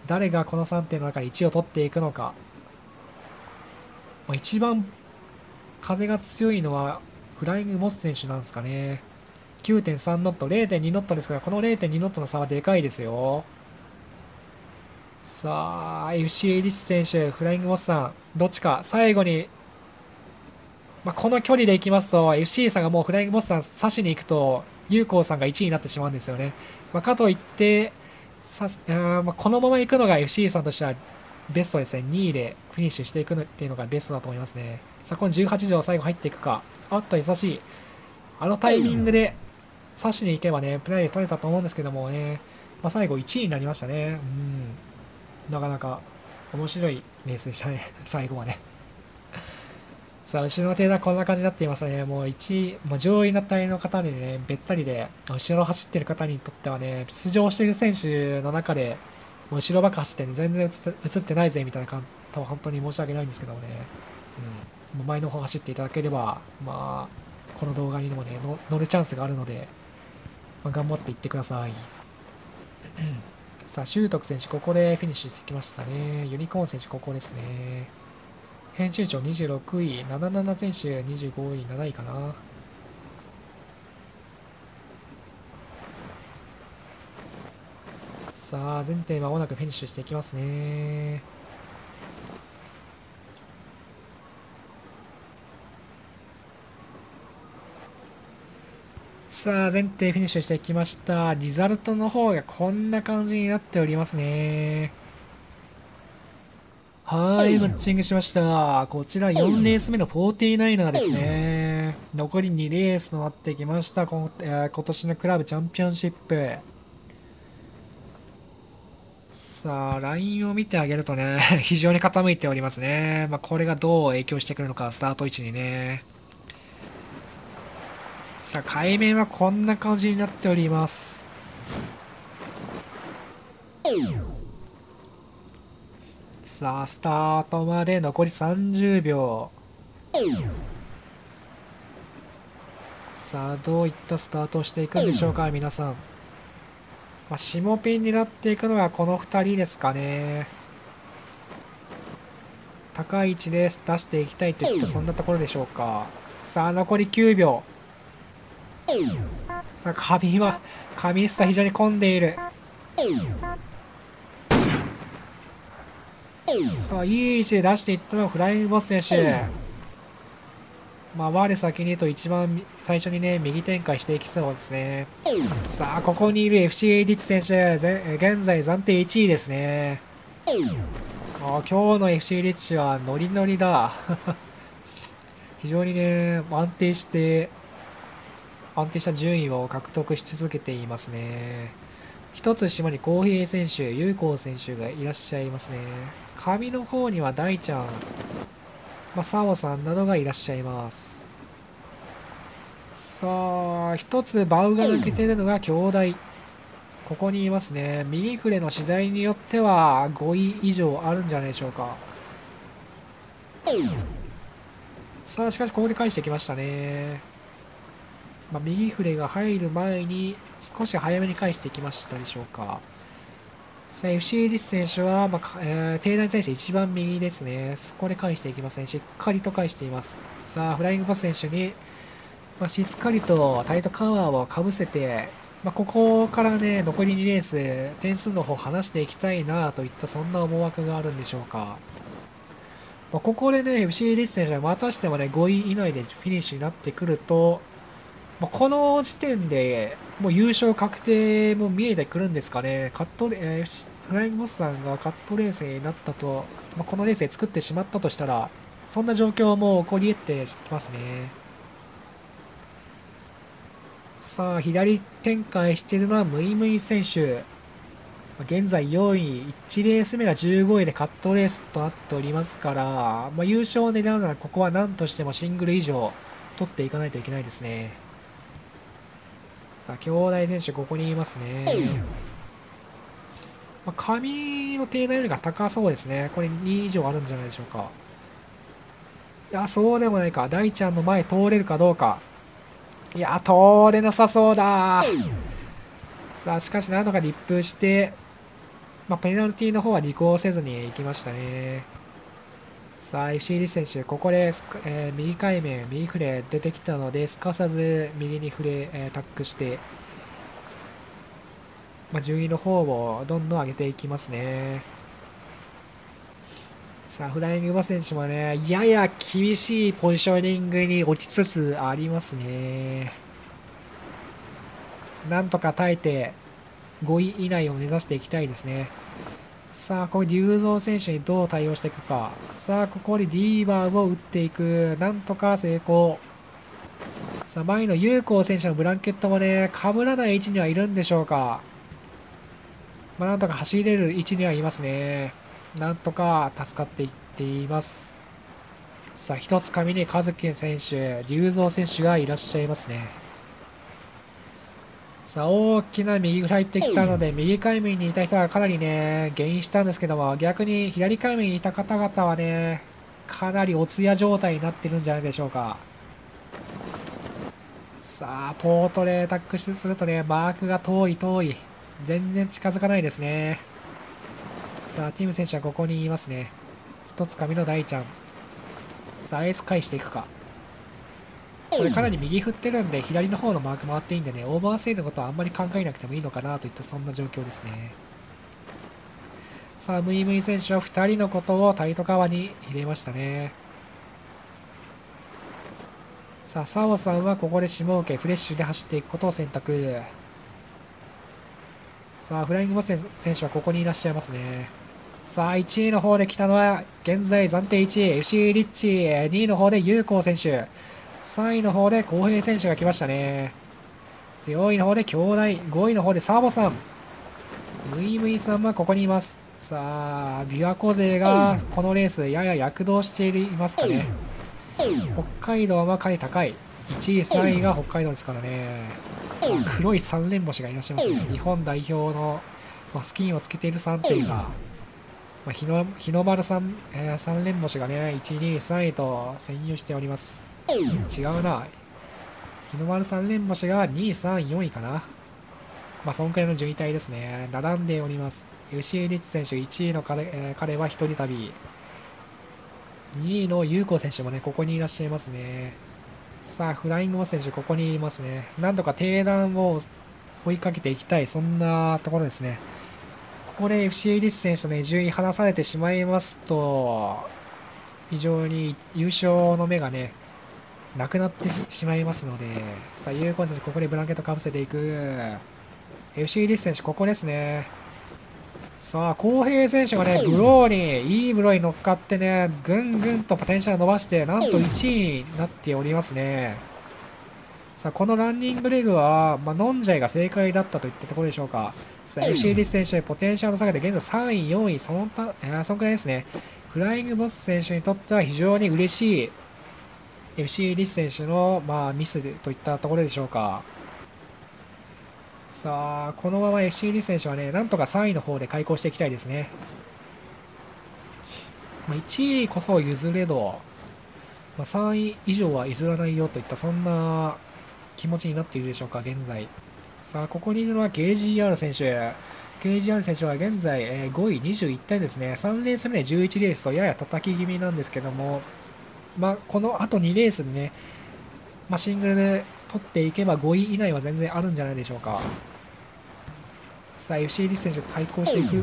誰がこの3艇の中で1を取っていくのか。まあ一番風が強いのは、フライングモス選手なんですかね。9.3ノット、0.2ノットですから、この0.2ノットの差はでかいですよ。さあ、FC リッチ選手、フライングモスさん、どっちか、最後にまあ、この距離でいきますと、FC さんがもうフライングボスさん刺しに行くと、有効さんが1位になってしまうんですよね。まあ、かといって、さあまあ、このまま行くのが FC さんとしてはベストですね。2位でフィニッシュしていくっていうのがベストだと思いますね。さあ、この18条最後入っていくか。あっと優しい。あのタイミングで刺しに行けばね、プレイで取れたと思うんですけどもね、まあ、最後1位になりましたね。うん。なかなか面白いレースでしたね、最後はね。さあ、後ろの手はこんな感じになっていますね。もう1位、もう上位の体の方でね、べったりで、後ろ走ってる方にとってはね、出場している選手の中で、もう後ろばっか走ってね、全然映ってないぜみたいな方は本当に申し訳ないんですけどもね。うん。もう前の方走っていただければ、まあ、この動画にもね、乗るチャンスがあるので、まあ、頑張っていってください。さあ、習得選手、ここでフィニッシュしてきましたね。ユニコーン選手、ここですね。編集長26位、77選手25位、7位かな。さあ、全体間もなくフィニッシュしていきますね。さあ、全体フィニッシュしていきました。リザルトの方がこんな感じになっておりますね。はい、マッチングしました。こちら4レース目の 49er ですね。残り2レースとなってきました。こ、え、今年のクラブチャンピオンシップ。さあ、ラインを見てあげるとね、非常に傾いておりますね。まあ、これがどう影響してくるのか、スタート位置にね。さあ、海面はこんな感じになっております。さあ、スタートまで残り30秒。さあ、どういったスタートをしていくんでしょうか、皆さん。まあ、下ピンになっていくのはこの2人ですかね。高い位置で出していきたいといったそんなところでしょうか。さあ、残り9秒。さあ、髪は、髪下非常に混んでいる。さあ、いい位置で出していったのはフライングボス選手。まあ、我先にと一番最初にね、右展開していきそうですね。さあ、ここにいる FC リッツ選手、現在暫定1位ですね。あ今日の FC リッチはノリノリだ。非常にね、安定して、安定した順位を獲得し続けていますね。一つ島に公平選手、有効選手がいらっしゃいますね。上の方には大ちゃん、まあ、サオさんなどがいらっしゃいます。さあ、一つバウが抜けてるのが兄弟。ここにいますね。右フレの次第によっては5位以上あるんじゃないでしょうか。さあ、しかしここで返してきましたね。まあ、右フレが入る前に少し早めに返してきましたでしょうか。さあ、FC リス選手は、まあえー、停滞に対して一番右ですね。そこで返していきますね。しっかりと返しています。さあ、フライングボス選手に、まあ、しっかりとタイトカワーをかぶせて、まあ、ここからね、残り2レース、点数の方離していきたいなといったそんな思惑があるんでしょうか。ま、ここでね、FC リス選手はまたしてもね、5位以内でフィニッシュになってくると、まあ、この時点でもう優勝確定も見えてくるんですかね。カットレ、えー、フライングボスさんがカットレースになったと、まあ、このレースで作ってしまったとしたら、そんな状況も起こり得てきますね。さあ、左展開しているのはムイムイ選手。現在4位、1レース目が15位でカットレースとなっておりますから、まあ、優勝を狙うならここは何としてもシングル以上取っていかないといけないですね。さあ、兄弟選手ここにいますね。まあ、髪の定内よりが高そうですね。これ2以上あるんじゃないでしょうか。いや、そうでもないか。大ちゃんの前通れるかどうか。いや、通れなさそうだ。さあ、しかしなんとか立風して、まあ、ペナルティの方は履行せずに行きましたね。さあ、FC リ選手、ここで、えー、右海面、右フレ出てきたので、すかさず右にフレ、えー、タックして、まあ、順位の方をどんどん上げていきますね。さあ、フライングバ選手もね、やや厳しいポジショニングに落ちつつありますね。なんとか耐えて、5位以内を目指していきたいですね。さあ、これ、龍造選手にどう対応していくか。さあ、ここでディーバーを打っていく。なんとか成功。さあ、前の有効選手のブランケットもね、被らない位置にはいるんでしょうか。まあ、なんとか走れる位置にはいますね。なんとか助かっていっています。さあ、一つ紙に和樹選手、龍造選手がいらっしゃいますね。さあ、大きな右フライってきたので、右海面にいた人はかなりね、減引したんですけども、逆に左海面にいた方々はね、かなりお通夜状態になってるんじゃないでしょうか。さあ、ポートレータックするとね、マークが遠い遠い。全然近づかないですね。さあ、ティム選手はここにいますね。一つ紙の大ちゃん。さあ、エース返していくか。これかなり右振ってるんで、左の方のマーク回っていいんでね、オーバーセイのことはあんまり考えなくてもいいのかなといったそんな状況ですね。さあ、ムイムイ選手は2人のことをタイト側に入れましたね。さあ、サオさんはここで下請け、フレッシュで走っていくことを選択。さあ、フライングボス選手はここにいらっしゃいますね。さあ、1位の方で来たのは、現在暫定1位、FC リッチ、2位の方で有効選手、3位の方で公平選手が来ましたね。4位の方で兄弟、5位の方でサーボさん。ムイムイさんはここにいます。さあ、琵琶湖勢がこのレースやや躍動していますかね。北海道はかなり高い。1位、3位が北海道ですからね。黒い三連星がいらっしゃいますね。日本代表の、まあ、スキンをつけている3点が、まあ、日の日の丸3、えー、3連星がね、1、2、3位と占有しております。違うな。日の丸3連星が2位、3位、4位かな。まあ、そんくらいの順位帯ですね。並んでおります。吉井律選手1位の彼,、え、彼は1人旅。2位の優子選手もね、ここにいらっしゃいますね。さあ、フライングモ選手、ここにいますね。なんとか低段を追いかけていきたい、そんなところですね。ここで FC リッチ選手とね、順位離されてしまいますと、非常に優勝の目がね、なくなってしまいますので、さあ、有効選手、ここでブランケットかぶせていく。FC リス選手、ここですね。さあ、公平選手がね、ブローに、いいブローに乗っかってね、ぐんぐんとポテンシャル伸ばして、なんと1位になっておりますね。さあ、このランニングレグは、まあ、飲んじゃいが正解だったといったところでしょうか。さあ、FC リス選手、ポテンシャルの下げて、現在3位、4位、そのた、え、そのくらいですね。フライングボス選手にとっては非常に嬉しい FC リス選手の、まあ、ミスでといったところでしょうか。さあ、このまま FC リス選手はね、なんとか3位の方で開校していきたいですね。まあ、1位こそ譲れど、まあ、3位以上は譲らないよといったそんな気持ちになっているでしょうか、現在。さあ、ここにいるのは KGR 選手。KGR 選手は現在、え5位21点ですね。3レース目で11レースとやや叩き気味なんですけども、まあ、このあと2レースでね、まあ、シングルで取っていけば5位以内は全然あるんじゃないでしょうか。さあ、FC リス選手開校していく。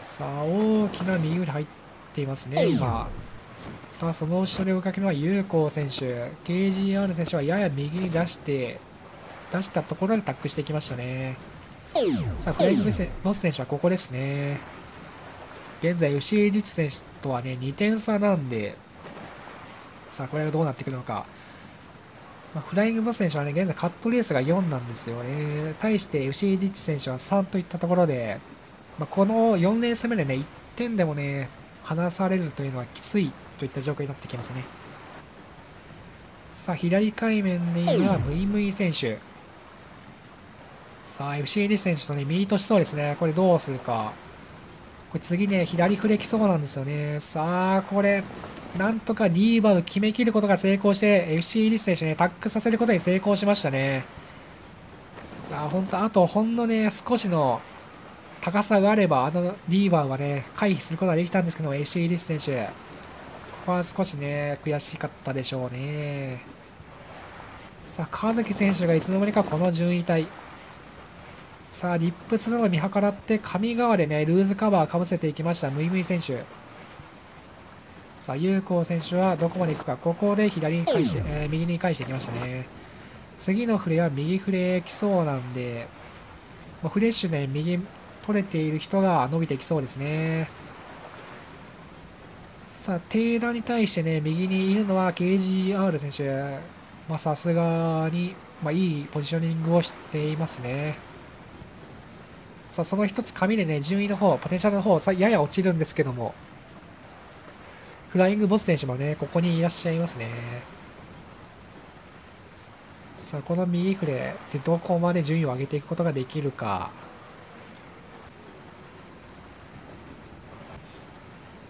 さあ、大きな右腕入っていますね、今。さあ、その後ろで追いかけるのは有効選手。KGR 選手はやや右に出して、出したところでタックしてきましたね。さあ、フライグボス選手はここですね。現在、吉井律選手とはね、2点差なんで、さあ、これがどうなってくるのか。まあ、フライングボス選手はね、現在カットレースが4なんですよね。対して、吉井律選手は3といったところで、まあ、この4レース目でね、1点でもね、離されるというのはきついといった状況になってきますね。さあ、左海面で今、ムイムイ選手。さあ、FC リ選手とね、ミートしそうですね。これどうするか。これ次ね、左振れきそうなんですよね。さあ、これ、なんとか D バウ決めきることが成功して、FC リス選手ね、タックさせることに成功しましたね。さあ、ほんと、あとほんのね、少しの高さがあれば、あの D バウはね、回避することができたんですけども、FC リス選手、ここは少しね、悔しかったでしょうね。さあ、川崎選手がいつの間にかこの順位帯。さあ、リップスなど見計らって、上側でね、ルーズカバーかぶせていきました、ムイムイ選手。さあ、有効選手はどこまで行くか。ここで左に返して、えー、右に返していきましたね。次のフレは右フレ来そうなんで、まフレッシュね、右取れている人が伸びてきそうですね。さあ、テイダに対してね、右にいるのは KGR 選手。まあ、さすがに、まあ、いいポジショニングをしていますね。さあ、その一つ紙でね、順位の方、ポテンシャルの方、やや落ちるんですけども、フライングボス選手もね、ここにいらっしゃいますね。さあ、この右フレでどこまで順位を上げていくことができるか。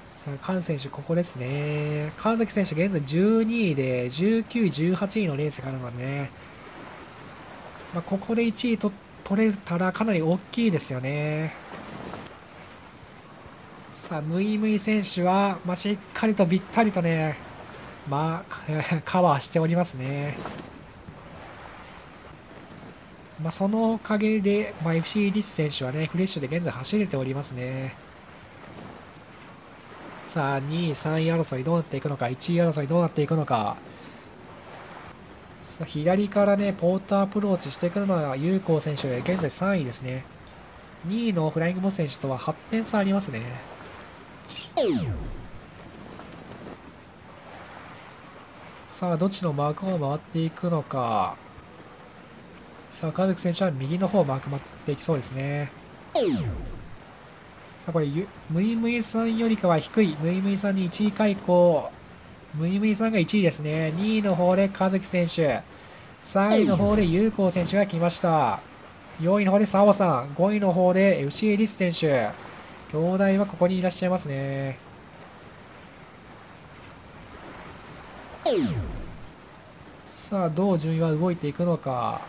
さあ、カン選手、ここですね。川崎選手、現在12位で、19位、18位のレースがあるのでね、まあ、ここで1位と取れたらかなり大きいですよね。さあ、ムイムイ選手は、まあ、しっかりとびったりとね、まあ、カバーしておりますね。まあ、そのおかげで、まあ、FC リッチ選手はね、フレッシュで現在走れておりますね。さあ、2位、3位争いどうなっていくのか、1位争いどうなっていくのか。さ、左からね、ポーターアプローチしてくるのは有効選手、現在3位ですね。2位のフライングボス選手とは8点差ありますね。さあ、どっちのマークを回っていくのか。さあ、川崎選手は右の方マーク回っていきそうですね。さあ、これ、ムイムイさんよりかは低い。ムイムイさんに1位開口。ムイムイさんが1位ですね。2位の方で川崎選手。3位の方で有効選手が来ました。4位の方で澤さん。5位の方で FC エリス選手。兄弟はここにいらっしゃいますね。さあ、どう順位は動いていくのか。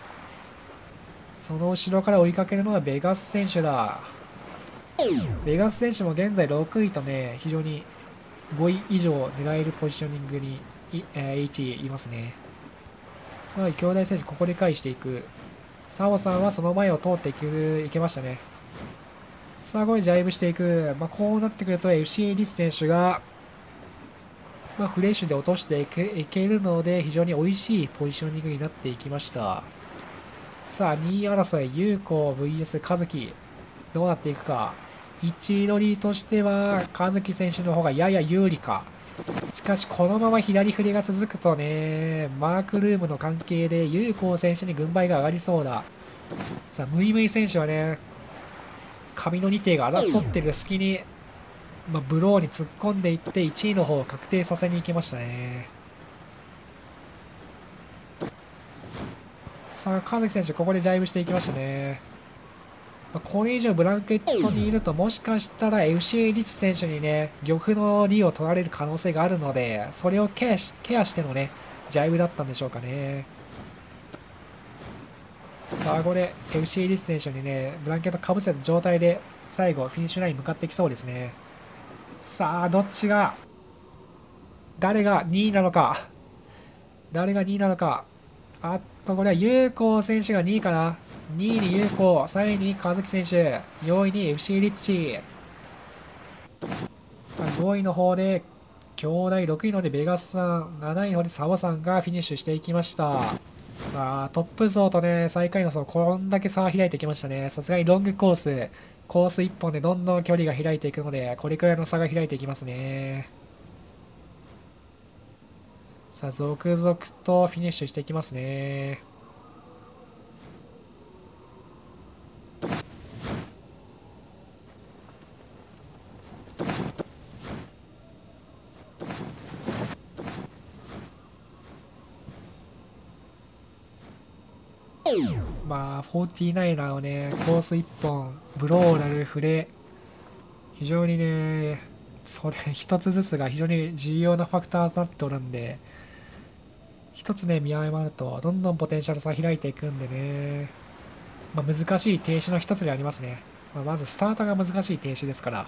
その後ろから追いかけるのはベガス選手だ。ベガス選手も現在6位とね、非常に5位以上狙えるポジショニングにい、えー、位いますね。さあ、兄弟選手、ここで返していく。サオさんはその前を通っていけいけましたね。さあ、これジャイブしていく。まあ、こうなってくると FC リス選手が、まあ、フレッシュで落としていけいけるので、非常に美味しいポジショニングになっていきました。さあ、2位争い、有効 VS 和樹。どうなっていくか。位乗りとしては、和樹選手の方がやや有利か。しかし、このまま左振りが続くとね、マークルームの関係で有効選手に軍配が上がりそうだ。さあ、ムイムイ選手はね、紙の2手が争ってる隙に、まあ、ブローに突っ込んでいって1位の方を確定させに行きましたね。さあ、神崎選手、ここでジャイブしていきましたね。まあ、これ以上ブランケットにいると、もしかしたら FCA リツ選手にね、玉の利を取られる可能性があるので、それをケアしケアしてのね、ジャイブだったんでしょうかね。さあ、これ、FC リス選手にね、ブランケットかぶせた状態で、最後、フィニッシュライン向かってきそうですね。さあ、どっちが、誰が2位なのか。誰が2位なのか。あっと、これは有効選手が2位かな。2位に有効、3位に川崎選手、4位に FC リッチ。さあ、5位の方で、兄弟6位のでベガスさん、7位の方で澤さんがフィニッシュしていきました。さあ、トップ層とね、最下位の層、こんだけ差開いてきましたね。さすがにロングコース、コース1本でどんどん距離が開いていくので、これくらいの差が開いていきますね。さあ、続々とフィニッシュしていきますね。まあ、49er をね、コース1本、ブローラル、フレ、非常にね、それ一つずつが非常に重要なファクターとなっておるんで、一つね、見誤ると、どんどんポテンシャル差開いていくんでね、まあ、難しい停止の一つでありますね。まあ、まずスタートが難しい停止ですから。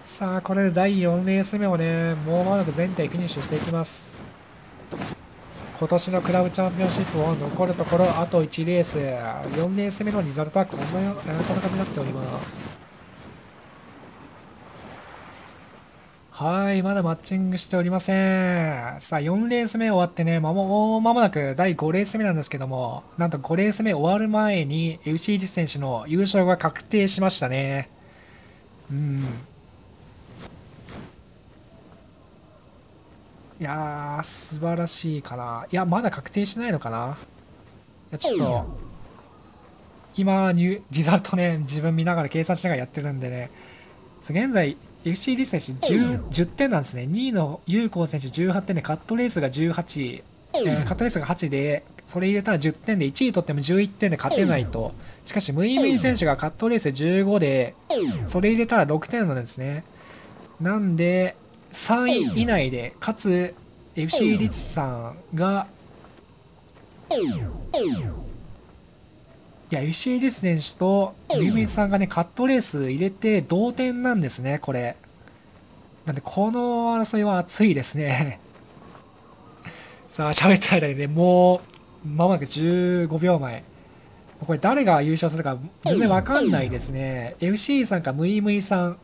さあ、これで第4レース目をね、もう間もなく全体フィニッシュしていきます。今年のクラブチャンピオンシップを残るところあと1レース。4レース目のリザルトはこんなこんな感じになっております。はいまだマッチングしておりません。さあ4レース目終わってねまも間もなく第5レース目なんですけどもなんと5レース目終わる前に LCD 選手の優勝が確定しましたね。うん。いやー、素晴らしいかな。いや、まだ確定しないのかな。いや、ちょっと、今、ニュリザルトね、自分見ながら計算しながらやってるんでね、現在、FC リス選手 10, 10点なんですね。2位の有効選手18点で、カットレースが18、えー、カットレースが8で、それ入れたら10点で、1位取っても11点で勝てないと。しかし、ムイムイ選手がカットレース15で、それ入れたら6点なんですね。なんで、3位以内で、かつ FC リツさんが、いや、FC リツ選手とユーミさんがね、カットレース入れて同点なんですね、これ。なんで、この争いは熱いですね。さあ、喋った間にね、もう、まもなく15秒前。これ誰が優勝するか全然わかんないですね。FC さんかムイムイさん。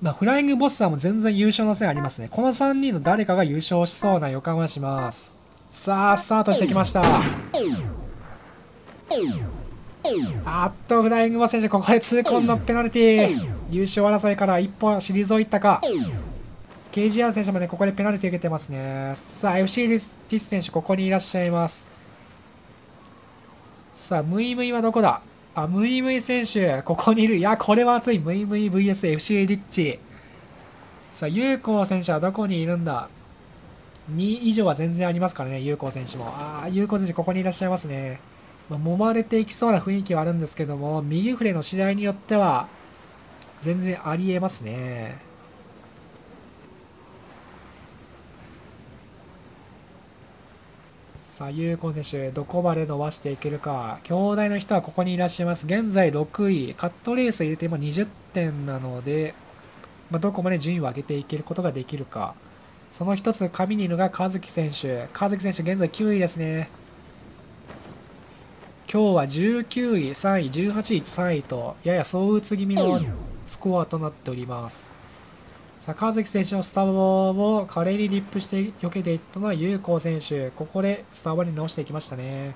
まあ、フライングボスさんも全然優勝の線ありますね。この3人の誰かが優勝しそうな予感はします。さあ、スタートしてきました。あっと、フライングボス選手、ここで痛恨のペナルティー。優勝争いから一歩退いたか。ケージアン選手もね、ここでペナルティー受けてますね。さあ、FC ティス選手、ここにいらっしゃいます。さあ、ムイムイはどこだ？あ、ムイムイ選手、ここにいる。いや、これは熱い。ムイムイ VSFC リッチ。さあ、有効選手はどこにいるんだ ?2 以上は全然ありますからね、有効選手も。ああ、有効選手、ここにいらっしゃいますね。まあ、揉まれていきそうな雰囲気はあるんですけども、右フレの次第によっては、全然ありえますね。さあ、ユーコン選手、どこまで伸ばしていけるか。兄弟の人はここにいらっしゃいます。現在6位。カットレース入れて今20点なので、まあ、どこまで順位を上げていけることができるか。その一つ、紙にいるのが和樹選手。和樹選手、現在9位ですね。今日は19位、3位、18位、3位と、やや相打つ気味のスコアとなっております。坂崎選手のスタバを華麗にリップして避けていったのは有効選手。ここでスタバに直していきましたね。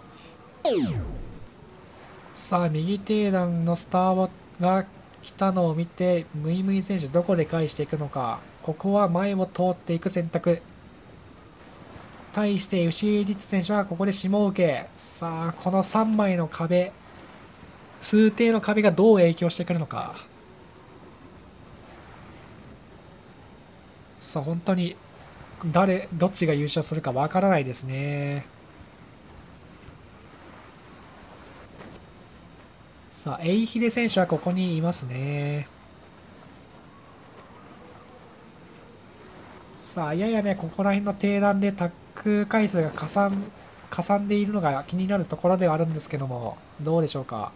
さあ、右低段のスターが来たのを見て、ムイムイ選手どこで返していくのか。ここは前を通っていく選択。対して FC リッツ選手はここで下受け。さあ、この3枚の壁、数定の壁がどう影響してくるのか。さあ本当に誰どっちが優勝するかわからないですね。さあエイヒデ選手はここにいますね。さあややねここら辺の低段でタック回数がかさんかさんでいるのが気になるところではあるんですけどもどうでしょうか。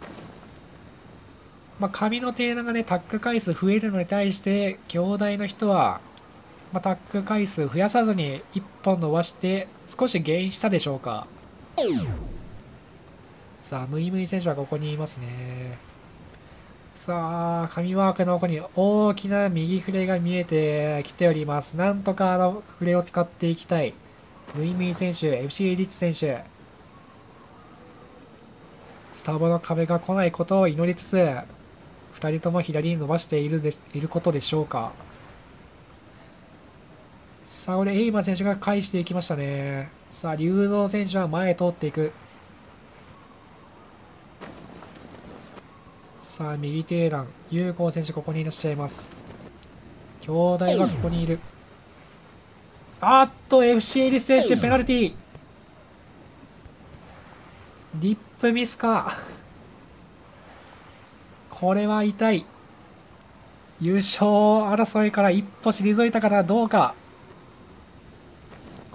まあ、紙の低段がね、タック回数増えるのに対して、兄弟の人はまあ、タック回数増やさずに1本伸ばして少し減したでしょうか。さあムイムイ選手はここにいますね。さあ紙ワークの奥に大きな右フレが見えてきております。なんとかあのフレを使っていきたい。ムイムイ選手 FC リッツ選手。スタバの壁が来ないことを祈りつつ2人とも左に伸ばしているでいることでしょうか。さあ、これ、エイマ選手が返していきましたね。さあ、龍造選手は前へ通っていく。さあ、右手欄、有効選手、ここにいらっしゃいます。兄弟はここにいる。あっと、FC エリス選手、ペナルティー。ディップミスか。これは痛い。優勝争いから一歩退いたからどうか。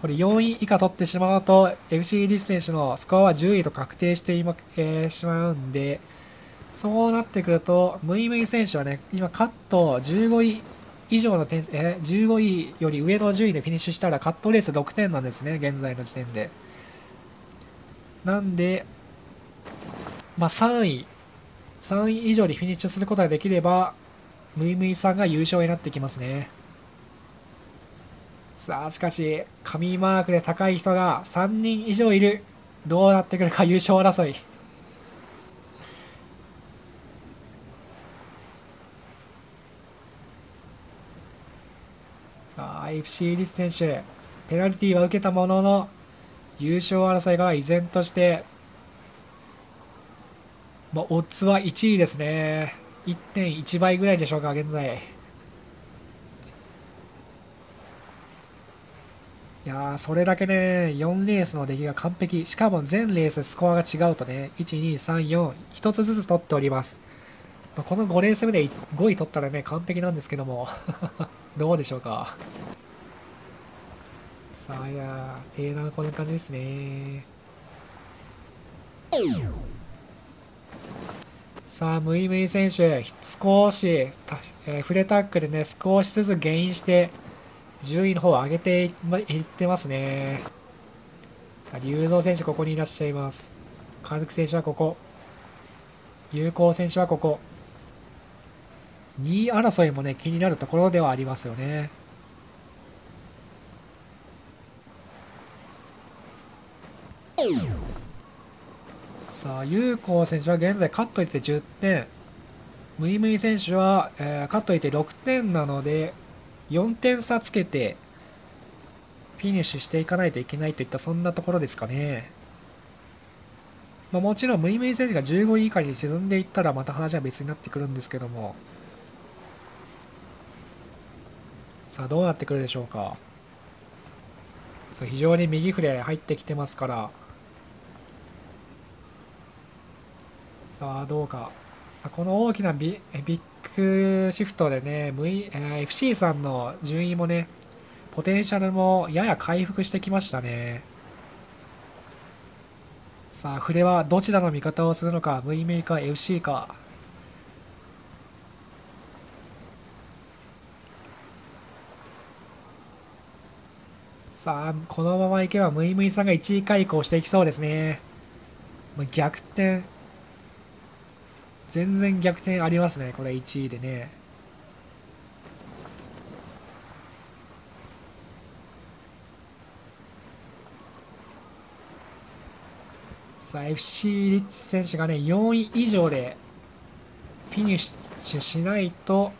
これ4位以下取ってしまうと FC リス選手のスコアは10位と確定して今、えー、しまうんでそうなってくるとムイムイ選手はね今カット15位以上の点、えー、15位より上の順位でフィニッシュしたらカットレース6点なんですね現在の時点で。なんでまあ3位3位以上にフィニッシュすることができればムイムイさんが優勝になってきますね。さあ、しかし、神マークで高い人が3人以上いる。どうなってくるか優勝争い。さあ FC リス選手ペナルティーは受けたものの優勝争いが依然としてまあ、オッズは1位ですね1.1倍ぐらいでしょうか現在いやーそれだけね、4レースの出来が完璧。しかも全レーススコアが違うとね、1、2、3、4、1つずつ取っております。まあ、この5レース目で5位取ったらね、完璧なんですけども どうでしょうか。さあ、いやー、低難こんな感じですね。さあ、ムイムイ選手、少し、えー、フレタックでね、少しずつゲインして、順位の方を上げていってますね。さあ、龍造選手、ここにいらっしゃいます。川月選手はここ。有効選手はここ。2位争いもね、気になるところではありますよね。さあ、有効選手は現在カットいて10点。ムイムイ選手は、えー、カットいて6点なので、4点差つけてフィニッシュしていかないといけないといったそんなところですかね。まあ、もちろんムイムイ選手が15位以下に沈んでいったらまた話は別になってくるんですけども。さあどうなってくるでしょうか。そう非常に右フレ入ってきてますから。さあどうか。さこの大きなビビックシフトでね、v、FC さんの順位もね、ポテンシャルもやや回復してきましたね。さあ、筆はどちらの味方をするのか、V メーカー FC か。さあ、このままいけばムイムイさんが1位開口していきそうですね。逆転。全然逆転ありますねこれ1位でね。さあ FC リッチ選手がね4位以上でフィニッシュしないと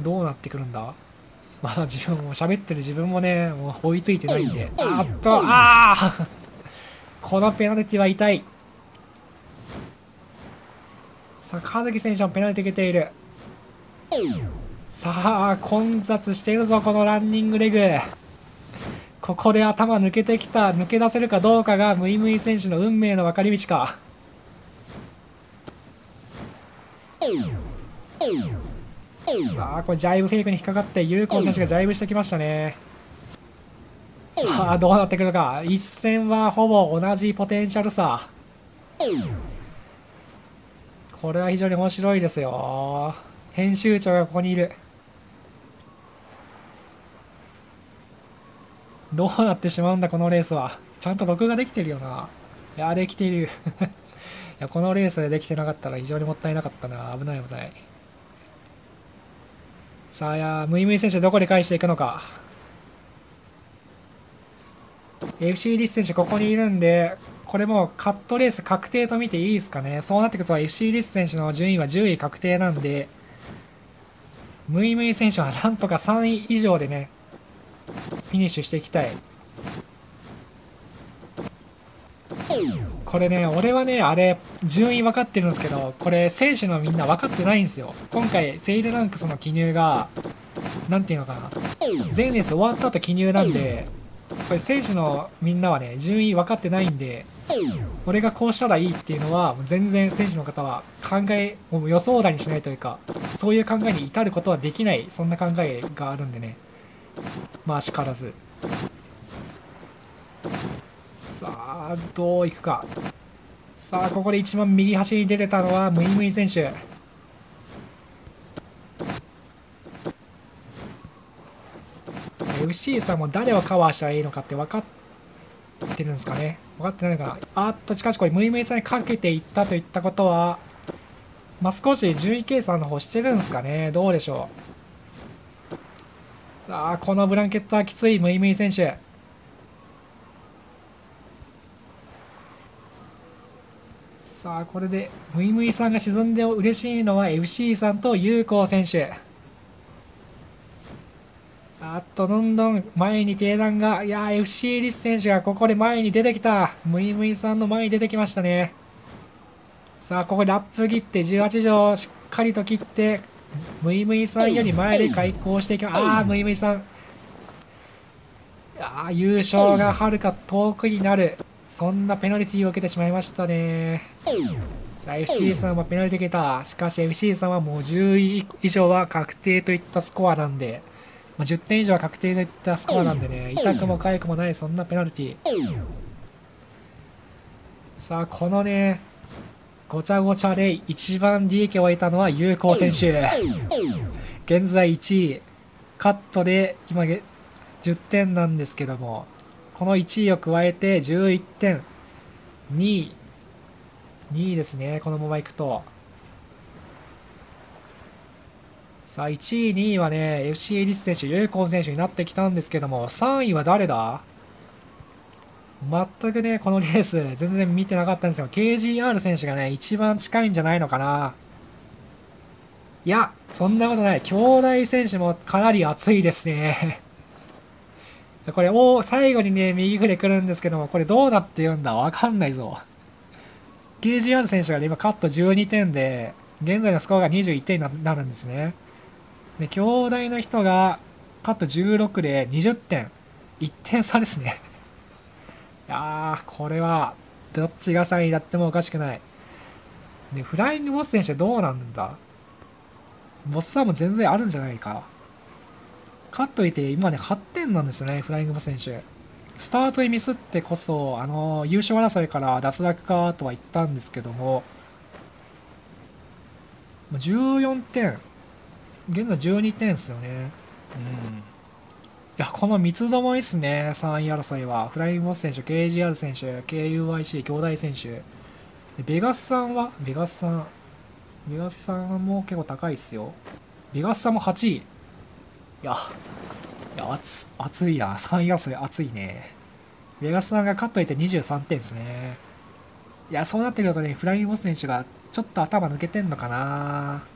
どうなってくるんだ？まだ自分も喋ってる自分もねもう追いついてないんで。あっとああ このペナルティは痛いさあ川崎選手もペナルティ受けている。さあ混雑しているぞこのランニングレグ。ここで頭抜けてきた抜け出せるかどうかがムイムイ選手の運命の分かれ道か。さあこれジャイブフェイクに引っかかって有効選手がジャイブしてきましたね。さあどうなってくるか。一戦はほぼ同じポテンシャルさこれは非常に面白いですよ。編集長がここにいる。どうなってしまうんだ、このレースは。ちゃんと録画できてるよな。いや、できている。いや、このレースでできてなかったら非常にもったいなかったな。危ない危ない。さあ、や、ムイムイ選手どこで返していくのか。FC リス選手ここにいるんで、これもカットレース確定と見ていいですかね。そうなってくると FC リス選手の順位は10位確定なんで、ムイムイ選手はなんとか3位以上でね、フィニッシュしていきたい。これね、俺はね、あれ、順位分かってるんですけど、これ、選手のみんな分かってないんですよ。今回、セイルランクスの記入が、なんていうのかな、全レース終わった後記入なんで、これ選手のみんなはね、順位分かってないんで、俺がこうしたらいいっていうのは、全然選手の方は考え、もう予想だにしないというか、そういう考えに至ることはできない、そんな考えがあるんでね。まあ、しからず。さあ、どういくか。さあ、ここで一番右端に出てたのは、ムイムイ選手。FC さんも誰をカバーしたらいいのかって分かってるんですかね分かってないか。あっとしかしこれムイムイさんにかけていったといったことはまあ、少し順位計算の方してるんですかね。どうでしょう。さあこのブランケットはきつい。ムイムイ選手。さあこれでムイムイさんが沈んで嬉しいのは FC さんと有効選手。あっと、どんどん前に定段が、いやー、FC リス選手がここで前に出てきた。ムイムイさんの前に出てきましたね。さあ、ここでラップ切って、18条しっかりと切って、ムイムイさんより前で開口していきます。あー、ムイムイさん。いやー、優勝がはるか遠くになる。そんなペナルティーを受けてしまいましたね。さあ、FC さんはペナルティー受けた。しかし FC さんはもう10位以上は確定といったスコアなんで、まあ、10点以上は確定といったスコアなんでね、痛くも痒くもない、そんなペナルティ。さあ、このね、ごちゃごちゃで一番利益を得たのは有効選手。現在1位。カットで今10点なんですけども、この1位を加えて11点。2位。2位ですね、このままいくと。さあ、1位、2位はね、FC エリス選手、ユーコン選手になってきたんですけども、3位は誰だ？全くね、このレース、全然見てなかったんですよ。KGR 選手がね、一番近いんじゃないのかな。いや、そんなことない。兄弟選手もかなり熱いですね。これ、お最後にね、右フレ来るんですけども、これどうなってるんだ？わかんないぞ。KGR 選手が、ね、今カット12点で、現在のスコアが21点になるんですね。で、兄弟の人がカット16で20点。1点差ですね。いやー、これは、どっちが3位だってもおかしくない。で、フライングボス選手どうなんだ？ボスはも全然あるんじゃないか。勝っといて、今ね、8点なんですね、フライングボス選手。スタートでミスってこそ、あの、優勝争いから脱落かとは言ったんですけども、14点。現在12点ですよね。うん。いや、この三つどもいいっすね、3位争いは。フライングボス選手、KGR 選手、KUIC、兄弟選手。ベガスさんは？ベガスさん。ベガスさんも結構高いっすよ。ベガスさんも8位。いや、いや、熱、熱いな。3位争い熱いね。ベガスさんが勝っといて23点ですね。いや、そうなってくるとね、フライングボス選手がちょっと頭抜けてんのかない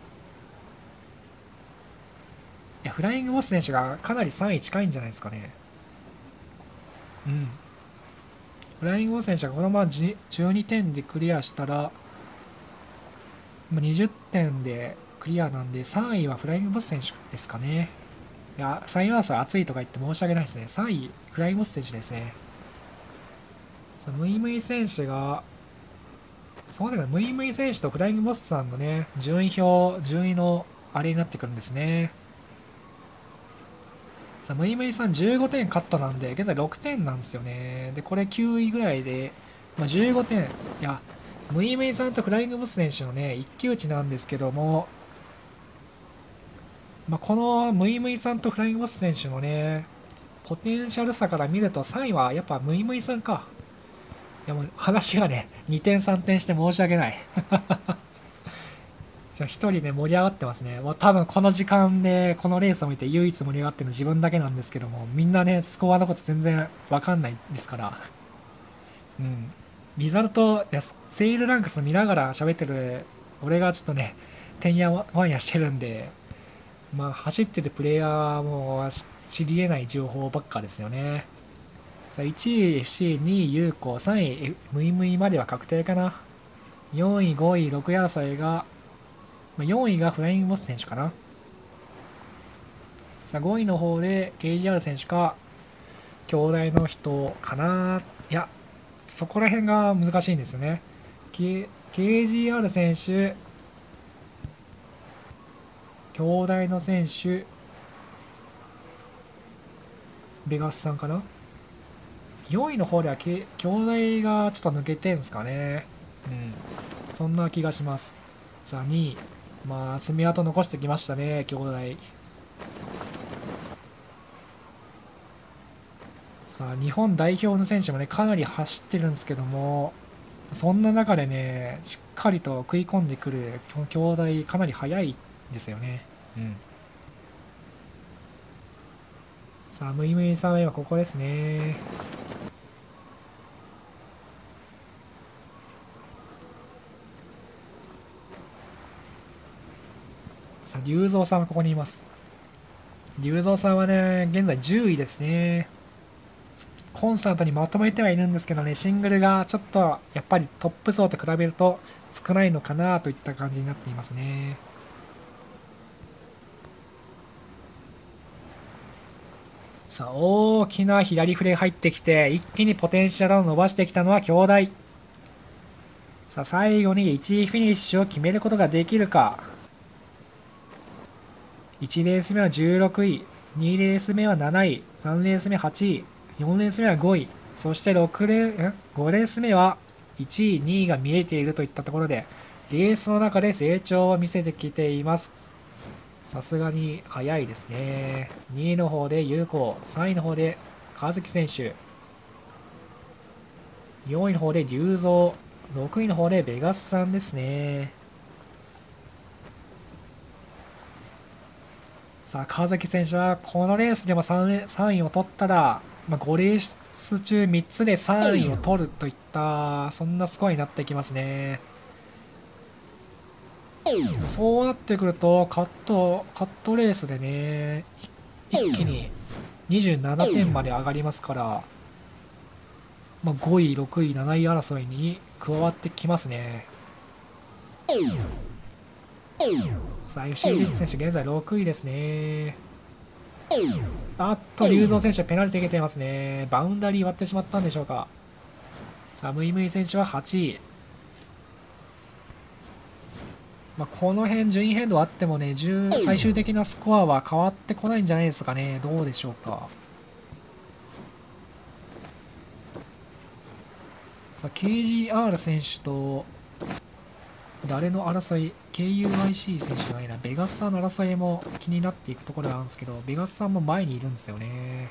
や、フライングボス選手がかなり3位近いんじゃないですかね。うん。フライングボス選手がこのまま12点でクリアしたら、20点でクリアなんで、3位はフライングボス選手ですかね。いや、3位争い熱いとか言って申し訳ないですね。3位、フライングボス選手ですね。さあ、ムイムイ選手が、そうだけど、ムイムイ選手とフライングボスさんのね、順位表、順位のあれになってくるんですね。さあ、ムイムイさん15点カットなんで、現在6点なんですよね。で、これ9位ぐらいで、まあ、15点。いや、ムイムイさんとフライングボス選手のね、一騎打ちなんですけども、まあ、このムイムイさんとフライングボス選手のね、ポテンシャルさから見ると3位はやっぱムイムイさんか。いやもう話がね、2点3点して申し訳ない。じゃ一人ね、盛り上がってますね。もう多分この時間で、このレースを見て唯一盛り上がってるの自分だけなんですけども、みんなね、スコアのこと全然わかんないですから。うん。リザルト、セールランクス見ながら喋ってる、俺がちょっとね、てんやわんやしてるんで、まあ、走っててプレイヤーも知り得ない情報ばっかですよね。さあ、1位 FC、2位有効、3位ムイムイまでは確定かな。4位、5位、6位争いが、4位がフライングボス選手かな。さあ、5位の方で KGR 選手か、兄弟の人かな。いや、そこら辺が難しいんですね。K、KGR 選手、兄弟の選手、ベガスさんかな4位の方では兄弟がちょっと抜けてんすかね。うん。そんな気がします。さあ、2位。まあ、爪痕残してきましたね、兄弟。さあ、日本代表の選手もね、かなり走ってるんですけども、そんな中でね、しっかりと食い込んでくる兄弟、かなり速いですよね。うん。さあ、ムイムイさんは今ここですね。さあ、龍造さんはここにいます。龍造さんはね、現在10位ですね。コンスタントにまとめてはいるんですけどね、シングルがちょっとやっぱりトップ層と比べると少ないのかなといった感じになっていますね。さあ、大きな左フレ入ってきて、一気にポテンシャルを伸ばしてきたのは兄弟。さあ、最後に1位フィニッシュを決めることができるか。1レース目は16位、2レース目は7位、3レース目8位、4レース目は5位、そして6レー、5レース目は1位、2位が見えているといったところで、レースの中で成長を見せてきています。さすがに早いですね。2位の方で有効、3位の方で川崎選手、4位の方で龍造、6位の方でベガスさんですね。さあ、川崎選手はこのレースでも 3, 3位を取ったら、まあ、5レース中3つで3位を取るといった、そんなスコアになってきますね。そうなってくると、カット、カットレースでね、一気に27点まで上がりますから、まあ、5位、6位、7位争いに加わってきますね。さあ、吉井選手、現在6位ですね。あっと、龍造選手、ペナルティ受けてますね。バウンダリー割ってしまったんでしょうか。さあ、ムイムイ選手は8位。まあ、この辺順位変動あってもね、最終的なスコアは変わってこないんじゃないですかね。どうでしょうか。さあ、KGR 選手と、誰の争い、KUIC 選手じゃないな、ベガスさんの争いも気になっていくところなんですけど、ベガスさんも前にいるんですよね。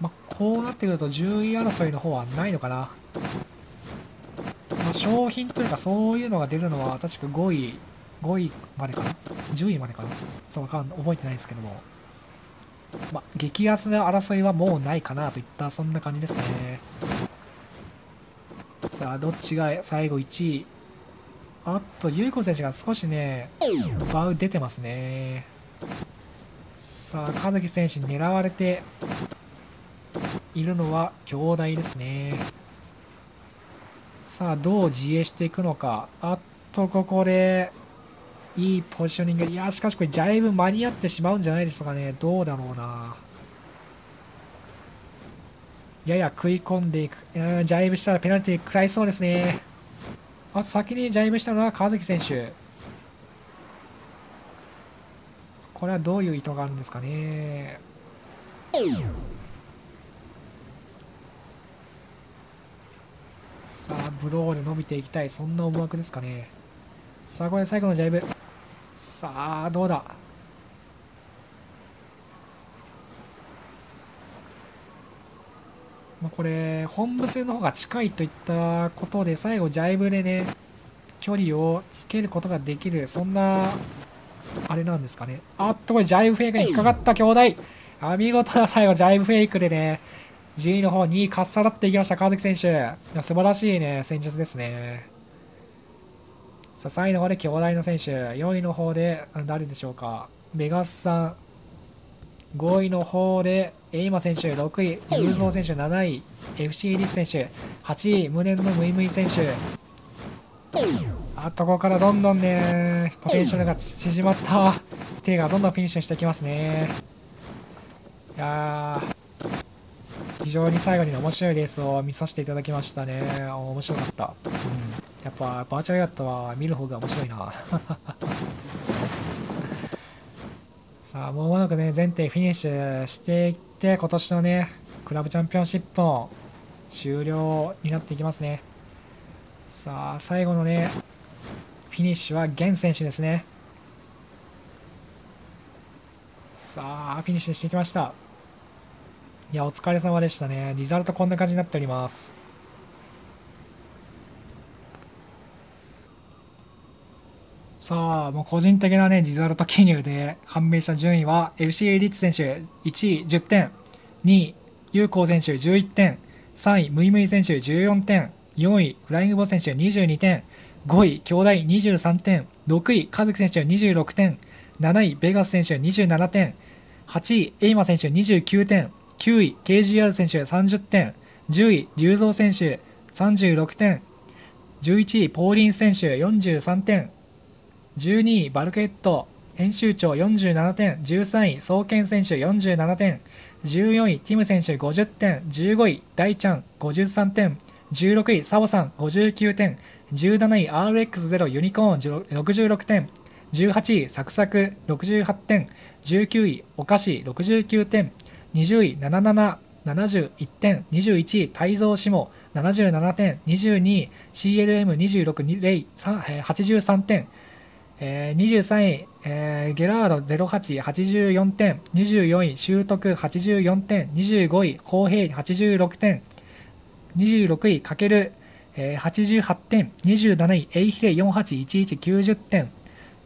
まあ、こうなってくると10位争いの方はないのかな。まあ、商品というかそういうのが出るのは確か5位、5位までかな ?10 位までかなそうかん覚えてないですけども。まあ、激アツな争いはもうないかなといったそんな感じですね。さあ、どっちが最後1位？あと、優子選手が少しね、バウ出てますね。さあ、和樹選手に狙われているのは兄弟ですね。さあ、どう自衛していくのか。あっと、ここで、いいポジショニング。いや、しかしこれ、だいぶ間に合ってしまうんじゃないですかね。どうだろうな。やや食い込んでいく。うんジャイブしたらペナルティ食らいそうですね。あと先にジャイブしたのは川崎選手。これはどういう意図があるんですかね。さあ、ブローで伸びていきたい。そんな思惑ですかね。さあ、これ最後のジャイブ。さあ、どうだ。まあ、これ、本部戦の方が近いといったことで、最後、ジャイブでね、距離をつけることができる、そんな、あれなんですかね。あっと、これ、ジャイブフェイクに引っかかった兄弟。あ見事な最後、ジャイブフェイクでね、G の方にかっさらっていきました、川崎選手。素晴らしいね、戦術ですね。さあ、3位の方で兄弟の選手、4位の方で誰でしょうか。メガスさん、5位の方でエイマ選手、6位、ユーゾー選手、7位、FC リス選手、8位、無念のムイムイ選手。あとここからどんどんね、ポテンシャルが縮まった手がどんどんフィニッシュしていきますね。いや、非常に最後に面白いレースを見させていただきましたね。面白かった。うん。やっぱバーチャルヤットは見る方が面白いな。さあ、もう間もなくね、全体フィニッシュしていって、今年のね、クラブチャンピオンシップの終了になっていきますね。さあ、最後のね、フィニッシュはゲン選手ですね。さあ、フィニッシュしていきました。いや、お疲れ様でしたね。リザルトこんな感じになっております。さあ、もう個人的なね、リザルト記入で判明した順位は、FCA リッツ選手1位10点、2位、有効選手11点、3位、ムイムイ選手14点、4位、フライングボ選手22点、5位、兄弟23点、6位、和樹選手26点、7位ベガス選手27点8位エイマ選手29点9位 KGR 選手30点10位龍造選手36点11位ポーリン選手43点12位バルケット。編集長47点。13位総研選手47点。14位ティム選手50点。15位大ちゃん53点。16位サボさん59点。17位 RX0 ユニコーン66点。18位サクサク68点。19位お菓子69点。20位77 71点。21位泰造志も77点。22位 CLM26 レイ83点。えー、23位、えー、ゲラード0884点24位習得84点25位公平86点26位かける、えー、88点27位エイヒレ481190点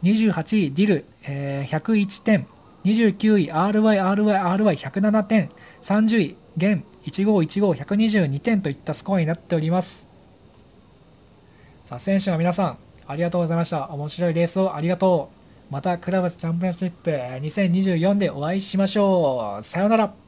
28位ディル、えー、101点29位 RYRYRY107 点30位ゲン1515122点といったスコアになっております。さあ選手の皆さん。ありがとうございました。面白いレースをありがとう。またクラブチャンピオンシップ2024でお会いしましょう。さようなら。